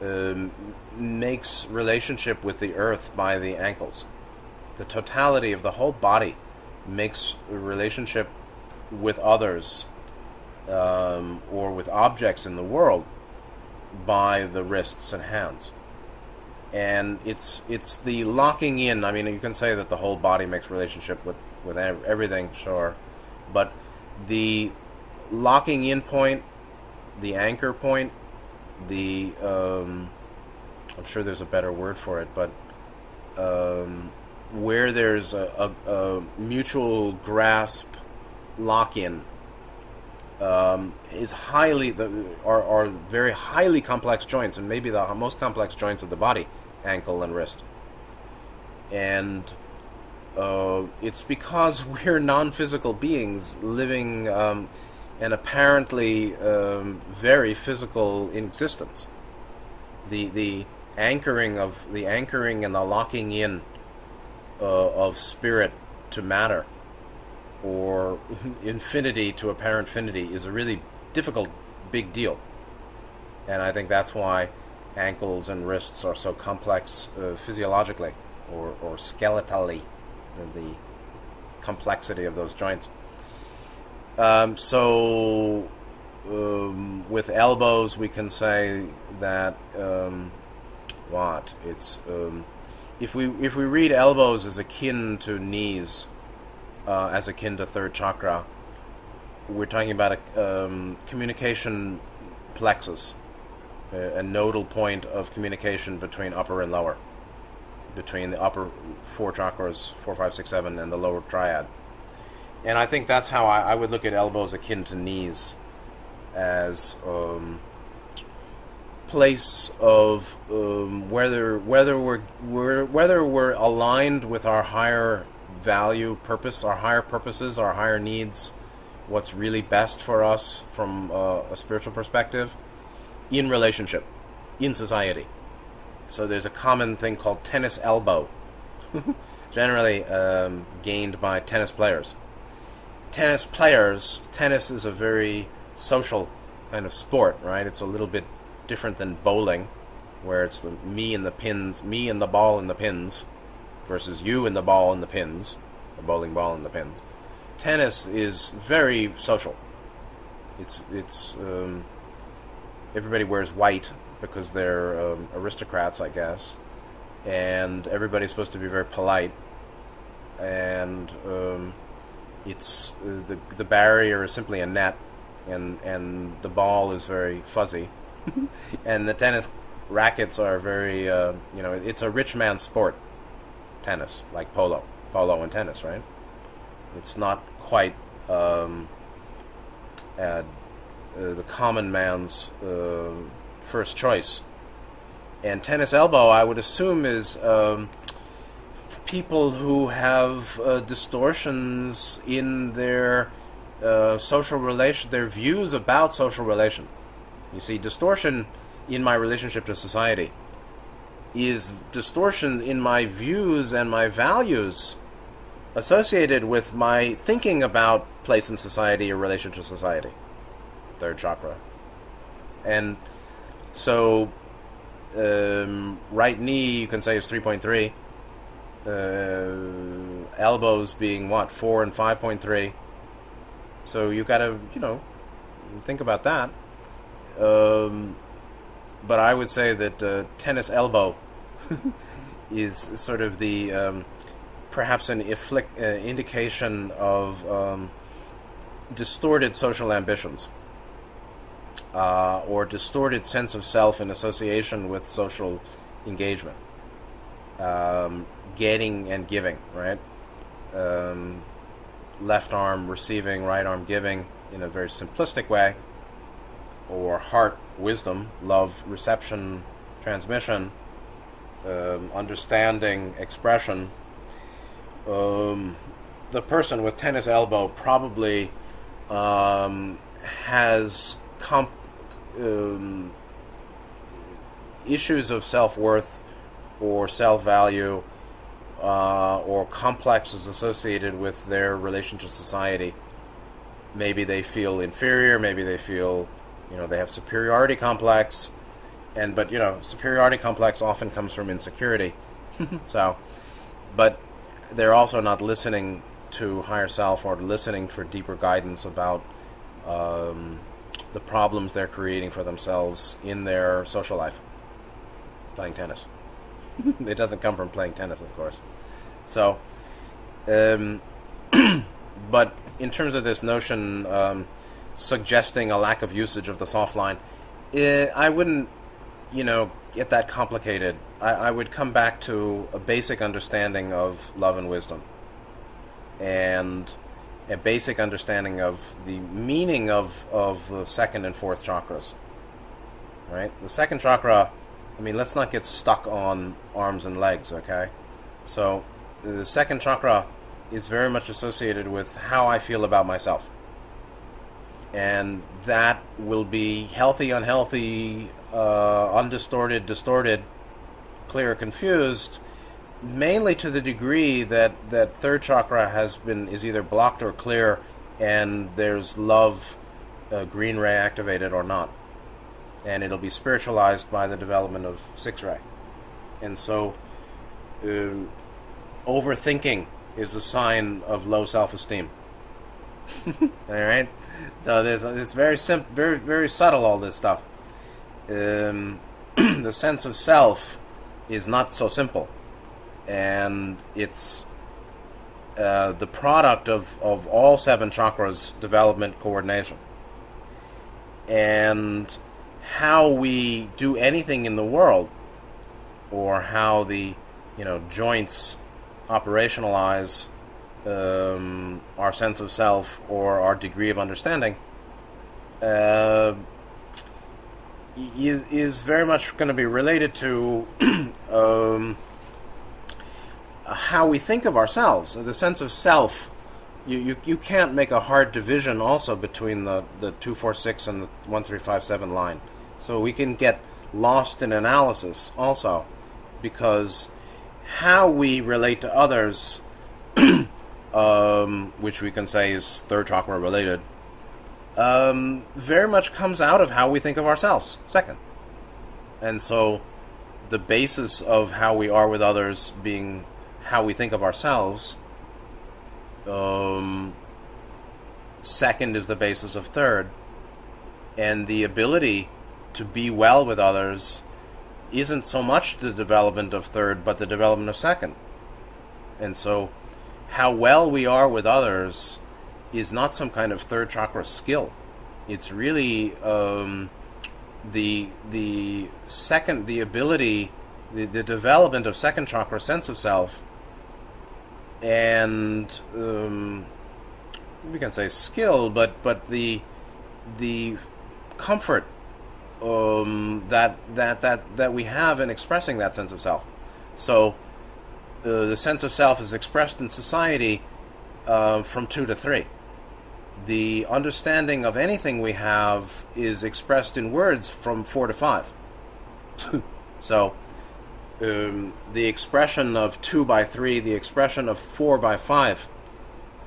um, makes relationship with the earth by the ankles. The totality of the whole body makes relationship with others um, or with objects in the world by the wrists and hands. And it's it's the locking in. I mean, you can say that the whole body makes relationship with with everything, sure, but the locking in point, the anchor point, the um, I'm sure there's a better word for it, but um, where there's a, a, a mutual grasp, lock in, um, is highly the are, are very highly complex joints, and maybe the most complex joints of the body, ankle and wrist. And uh, it's because (laughs) we're non-physical beings living um, an apparently um, very physical existence. The the anchoring of the anchoring and the locking in uh, of spirit to matter or infinity to apparent finity is a really difficult big deal. And i think that's why ankles and wrists are so complex uh, physiologically or, or skeletally the complexity of those joints. Um, so um, with elbows we can say that um, what? It's um, if we if we read elbows as akin to knees, uh, as akin to third chakra, we're talking about a um, communication plexus, a, a, nodal point of communication between upper and lower, between the upper four chakras, four, five, six, seven, and the lower triad. And I think that's how I, I would look at elbows akin to knees, as um, place of um, whether whether we're, we're whether we're aligned with our higher value purpose, our higher purposes, our higher needs, what's really best for us from uh, a spiritual perspective, in relationship, in society. So there's a common thing called tennis elbow, (laughs) generally um, gained by tennis players. Tennis players, tennis is a very social kind of sport, right? It's a little bit different than bowling, where it's the me and the pins, me and the ball and the pins, versus you and the ball and the pins, the bowling ball and the pins. Tennis is very social. It's it's um, everybody wears white because they're um, aristocrats, I guess, and everybody's supposed to be very polite, and um, it's uh, the the barrier is simply a net, and and the ball is very fuzzy (laughs) and the tennis rackets are very, uh, you know, it's a rich man's sport. Tennis, like polo, polo and tennis, right? It's not quite um, uh, the common man's uh, first choice. And tennis elbow, I would assume, is um, people who have uh, distortions in their uh, social relation, their views about social relation you see, distortion in my relationship to society is distortion in my views and my values associated with my thinking about place in society or relation to society. Third chakra. And so, um, right knee, you can say, is 3.3. Uh, elbows being what? 4 and 5.3. So you gotta, you know, think about that. Um, but I would say that uh, tennis elbow (laughs) is sort of the um, perhaps an uh, indication of um, distorted social ambitions uh, or distorted sense of self in association with social engagement, um, getting and giving, right? Um, left arm receiving, right arm giving in a very simplistic way or heart wisdom, love reception, transmission, um, understanding, expression, um, the person with tennis elbow probably um, has comp- um, issues of self worth or self value uh, or complexes associated with their relation to society. Maybe they feel inferior, maybe they feel you know, they have superiority complex, and but you know, superiority complex often comes from insecurity. (laughs) so, but they're also not listening to higher self or listening for deeper guidance about um, the problems they're creating for themselves in their social life. Playing tennis. (laughs) it doesn't come from playing tennis, of course. So, um, (clears throat) but in terms of this notion um, suggesting a lack of usage of the soft line, eh, I wouldn't, you know, get that complicated. I, I would come back to a basic understanding of love and wisdom, and a basic understanding of the meaning of of the second and fourth chakras. Right, the second chakra. I mean, let's not get stuck on arms and legs, okay? So, the second chakra is very much associated with how I feel about myself. And that will be healthy, unhealthy, uh, undistorted, distorted, clear, confused, mainly to the degree that that third chakra has been is either blocked or clear, and there's love, uh, green ray activated or not, and it'll be spiritualized by the development of six ray, and so um, overthinking is a sign of low self esteem. (laughs) all right, so there's it's very simple, very very subtle. All this stuff. Um, (clears throat) the sense of self is not so simple, and it's uh, the product of, of all seven chakras development coordination. And how we do anything in the world, or how the you know joints operationalize um, our sense of self or our degree of understanding, uh, is, is very much going to be related to (clears throat) um, how we think of ourselves. The sense of self, you, you, you can't make a hard division also between the, the 246 and the 1357 line. So we can get lost in analysis also because how we relate to others, (clears throat) um, which we can say is third chakra related, um, very much comes out of how we think of ourselves, second. And so the basis of how we are with others being how we think of ourselves, um, second is the basis of third. And the ability to be well with others isn't so much the development of third, but the development of second. And so, how well we are with others is not some kind of third chakra skill. It's really um, the the second the ability, the, the development of second chakra sense of self, and um, we can say skill, but but the the comfort um, that that that that we have in expressing that sense of self. So uh, the sense of self is expressed in society uh, from two to three. The understanding of anything we have is expressed in words from four to five. (laughs) so um, the expression of two by three, the expression of four by five,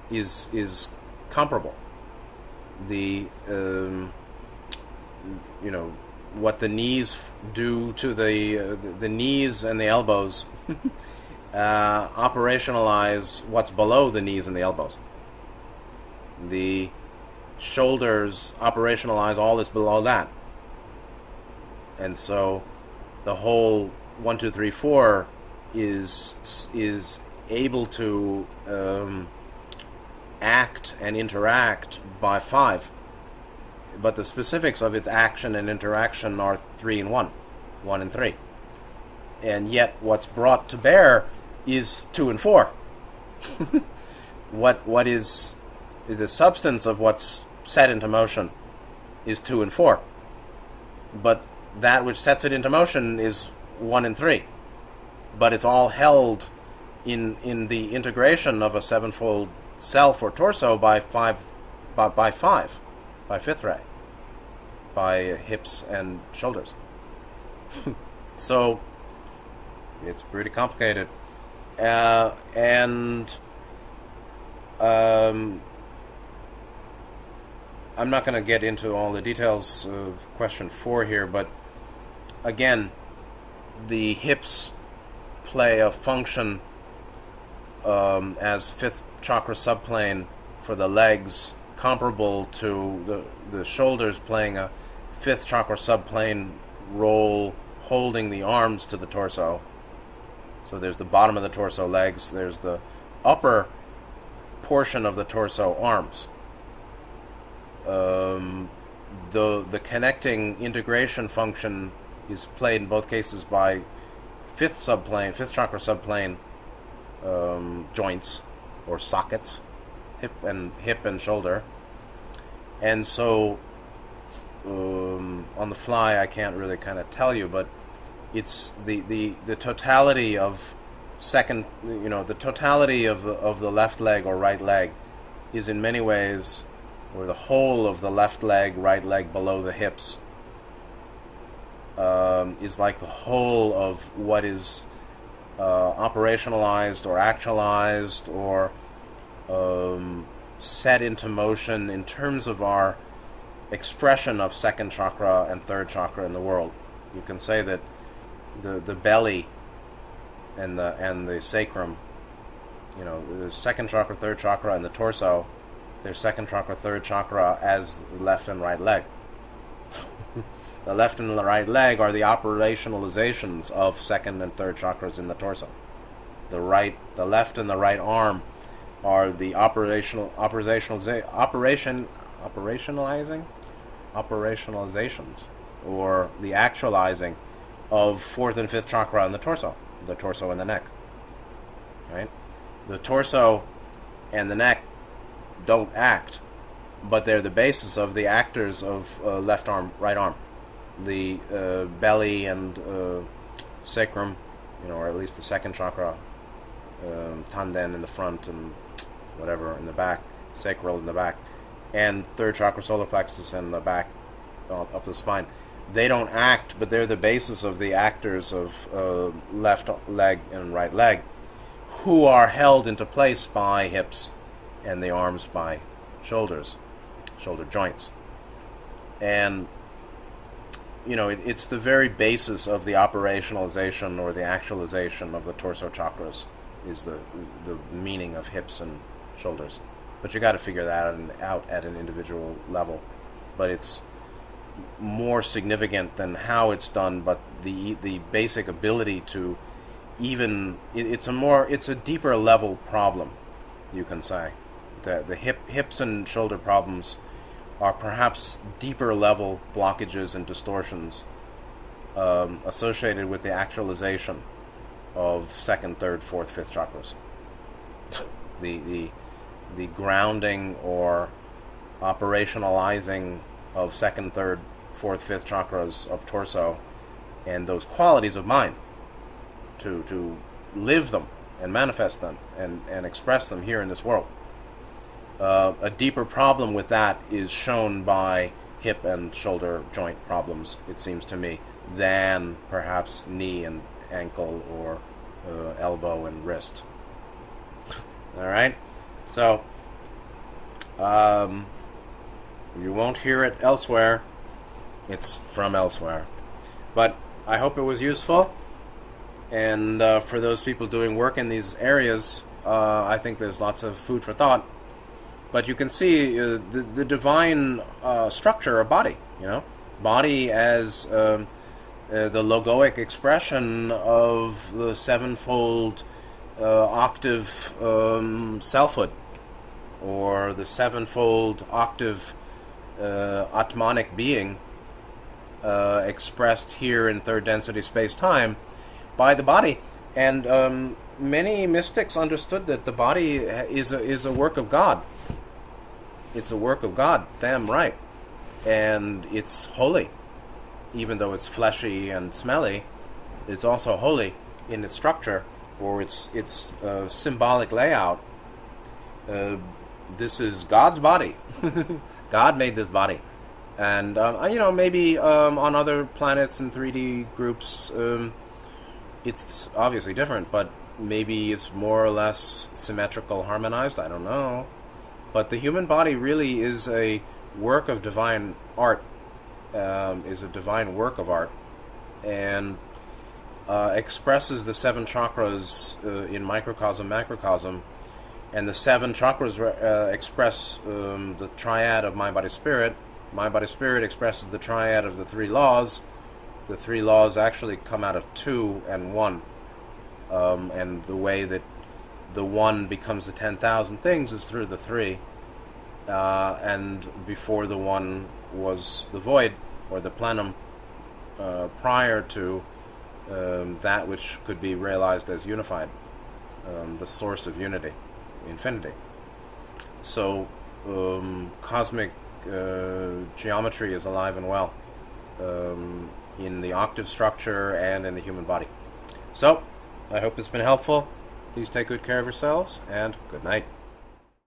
is is comparable. The um, you know what the knees do to the uh, the knees and the elbows (laughs) uh, operationalize what's below the knees and the elbows. The shoulders operationalize all that's below that, and so the whole one, two, three, four is is able to um, act and interact by five but the specifics of its action and interaction are three and one, one and three. And yet, what's brought to bear is two and four. (laughs) what what is the substance of what's set into motion is two and four, but that which sets it into motion is one and three. But it's all held in in the integration of a sevenfold self or torso by five by, by five by fifth ray, by hips and shoulders. (laughs) so it's pretty complicated. Uh, and um, I'm not going to get into all the details of question four here, but again, the hips play a function um, as fifth chakra subplane for the legs comparable to the the shoulders playing a fifth chakra subplane role, holding the arms to the torso. So there's the bottom of the torso legs. There's the upper portion of the torso arms. Um, the the connecting integration function is played in both cases by fifth subplane, fifth chakra subplane um, joints or sockets, hip and hip and shoulder. And so, um, on the fly, I can't really kind of tell you, but it's the, the, the totality of second, you know, the totality of the, of the left leg or right leg is in many ways, or the whole of the left leg, right leg below the hips, um, is like the whole of what is uh, operationalized or actualized or um, set into motion in terms of our expression of second chakra and third chakra in the world. You can say that the the belly and the and the sacrum, you know, the second chakra, third chakra, and the torso, their second chakra, third chakra as left and right leg. (laughs) The left and the right leg are the operationalizations of second and third chakras in the torso. The right, the left and the right arm are the operational operational operation operationalizing operationalizations or the actualizing of fourth and fifth chakra in the torso, the torso and the neck. Right? The torso and the neck don't act, but they're the basis of the actors of uh, left arm, right arm the uh, belly and uh, sacrum, you know, or at least the second chakra, um, tanden in the front and whatever in the back, sacral in the back, and third chakra, solar plexus in the back, up the spine. They don't act, but they're the basis of the actors of uh, left leg and right leg, who are held into place by hips and the arms by shoulders, shoulder joints. And you know, it, it's the very basis of the operationalization or the actualization of the torso chakras is the the meaning of hips and shoulders. But you got to figure that out at an individual level. But it's more significant than how it's done, but the the basic ability to even it, it's a more it's a deeper level problem, you can say. The the hip hips and shoulder problems are perhaps deeper level blockages and distortions um, associated with the actualization of second, third, fourth, fifth chakras. the, the, the grounding or operationalizing of second, third, fourth, fifth chakras of torso and those qualities of mind to, to live them and manifest them and, and express them here in this world. Uh, a deeper problem with that is shown by hip and shoulder joint problems, it seems to me, than perhaps knee and ankle or uh, elbow and wrist. (laughs) All right? So, um, you won't hear it elsewhere. It's from elsewhere. But I hope it was useful. And uh, for those people doing work in these areas, uh, I think there's lots of food for thought but you can see uh, the, the divine uh, structure of body, you know, body as um, uh, the logoic expression of the sevenfold uh, octave um, selfhood, or the sevenfold octave atmanic being uh, expressed here in third density space time by the body. And um, many mystics understood that the body is a, is a work of God it's a work of God, damn right. And it's holy. Even though it's fleshy and smelly, it's also holy in its structure or its its uh, symbolic layout. Uh, this is God's body. (laughs) God made this body, and um, you know maybe um, on other planets and 3D groups, um, it's obviously different, but maybe it's more or less symmetrical, harmonized. I don't know. But the human body really is a work of divine art, um, is a divine work of art, and uh, expresses the seven chakras uh, in microcosm, macrocosm And the seven chakras uh, express um, the triad of mind, body, spirit. Mind, body, spirit expresses the triad of the three laws. The three laws actually come out of two and one. Um, and the way that the one becomes the 10,000 things is through the three. Uh, and before the one was the void or the plenum, uh, prior to um, that which could be realized as unified, um, the source of unity, infinity. So, um, cosmic uh, geometry is alive and well um, in the octave structure and in the human body. So, I hope it's been helpful. Please take good care of yourselves, and good night.